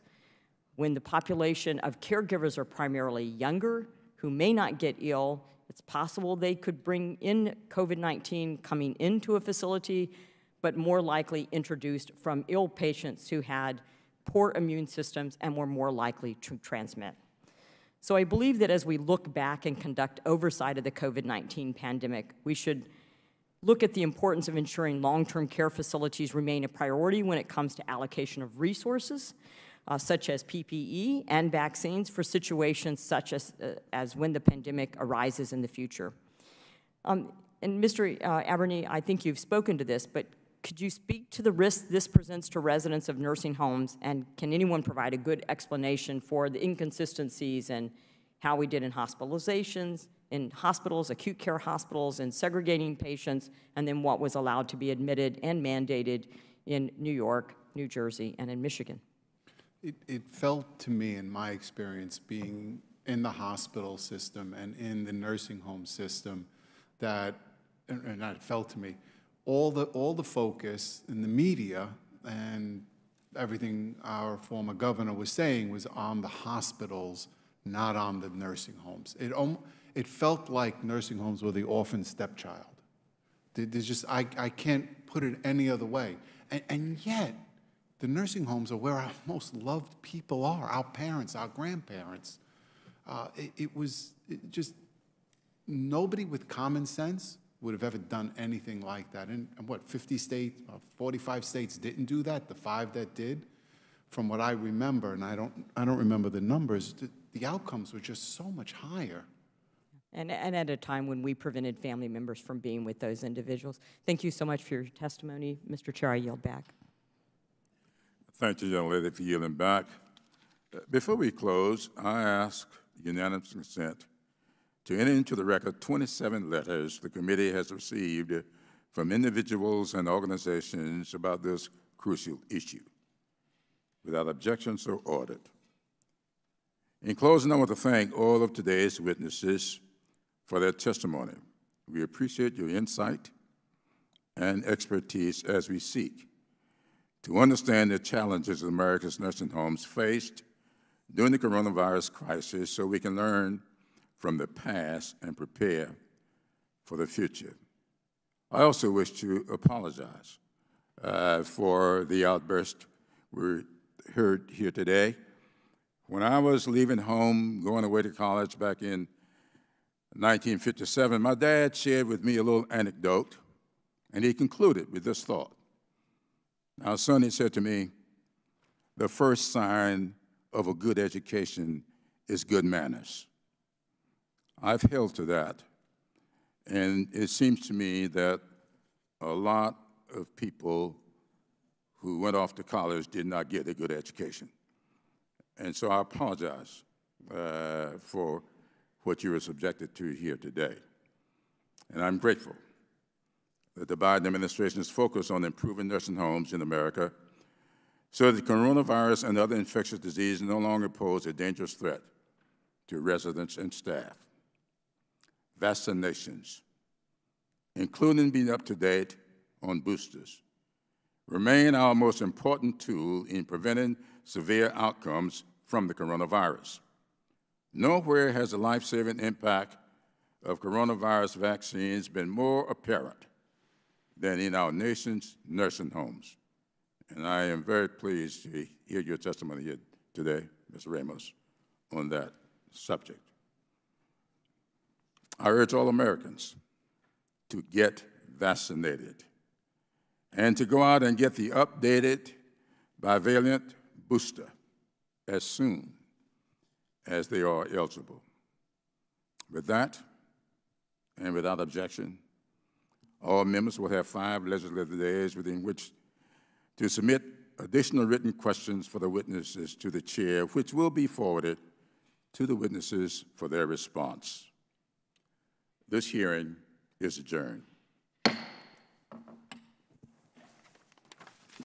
When the population of caregivers are primarily younger, who may not get ill, it's possible they could bring in COVID-19 coming into a facility, but more likely introduced from ill patients who had poor immune systems and were more likely to transmit. So I believe that as we look back and conduct oversight of the COVID-19 pandemic, we should look at the importance of ensuring long-term care facilities remain a priority when it comes to allocation of resources, uh, such as PPE and vaccines for situations such as, uh, as when the pandemic arises in the future. Um, and Mr. Uh, Arbeeny, I think you've spoken to this, but could you speak to the risks this presents to residents of nursing homes, and can anyone provide a good explanation for the inconsistencies and how we did in hospitalizations, in hospitals, acute care hospitals, and segregating patients, and then what was allowed to be admitted and mandated in New York, New Jersey, and in Michigan? It, it felt to me, in my experience, being in the hospital system and in the nursing home system, that, and it felt to me, all the, all the focus in the media and everything our former governor was saying was on the hospitals, not on the nursing homes. It, it felt like nursing homes were the orphan stepchild. There's just, I, I can't put it any other way. And, and yet, the nursing homes are where our most loved people are, our parents, our grandparents. Uh, it, it, was it just nobody with common sense would have ever done anything like that. And, and what, 50 states, uh, 45 states didn't do that, the five that did? From what I remember, and I don't, I don't remember the numbers, the, the outcomes were just so much higher. And, and at a time when we prevented family members from being with those individuals. Thank you so much for your testimony. Mr. Chair, I yield back. Thank you, young lady, for yielding back. Uh, before we close, I ask unanimous consent to enter into the record 27 letters the committee has received from individuals and organizations about this crucial issue. Without objections or ordered. In closing, I want to thank all of today's witnesses for their testimony. We appreciate your insight and expertise as we seek to understand the challenges America's nursing homes faced during the coronavirus crisis so we can learn from the past and prepare for the future. I also wish to apologize uh, for the outburst we heard here today. When I was leaving home, going away to college back in 1957, my dad shared with me a little anecdote, and he concluded with this thought. Now, son, he said to me, the first sign of a good education is good manners. I've held to that. And it seems to me that a lot of people who went off to college did not get a good education. And so I apologize uh, for what you were subjected to here today. And I'm grateful that the Biden administration is focused on improving nursing homes in America so that coronavirus and other infectious diseases no longer pose a dangerous threat to residents and staff vaccinations, including being up to date on boosters, remain our most important tool in preventing severe outcomes from the coronavirus. Nowhere has the life-saving impact of coronavirus vaccines been more apparent than in our nation's nursing homes. And I am very pleased to hear your testimony here today, Ms. Ramos, on that subject. I urge all Americans to get vaccinated and to go out and get the updated bivalent booster as soon as they are eligible. With that, and without objection, all members will have five legislative days within which to submit additional written questions for the witnesses to the chair, which will be forwarded to the witnesses for their response. This hearing is adjourned.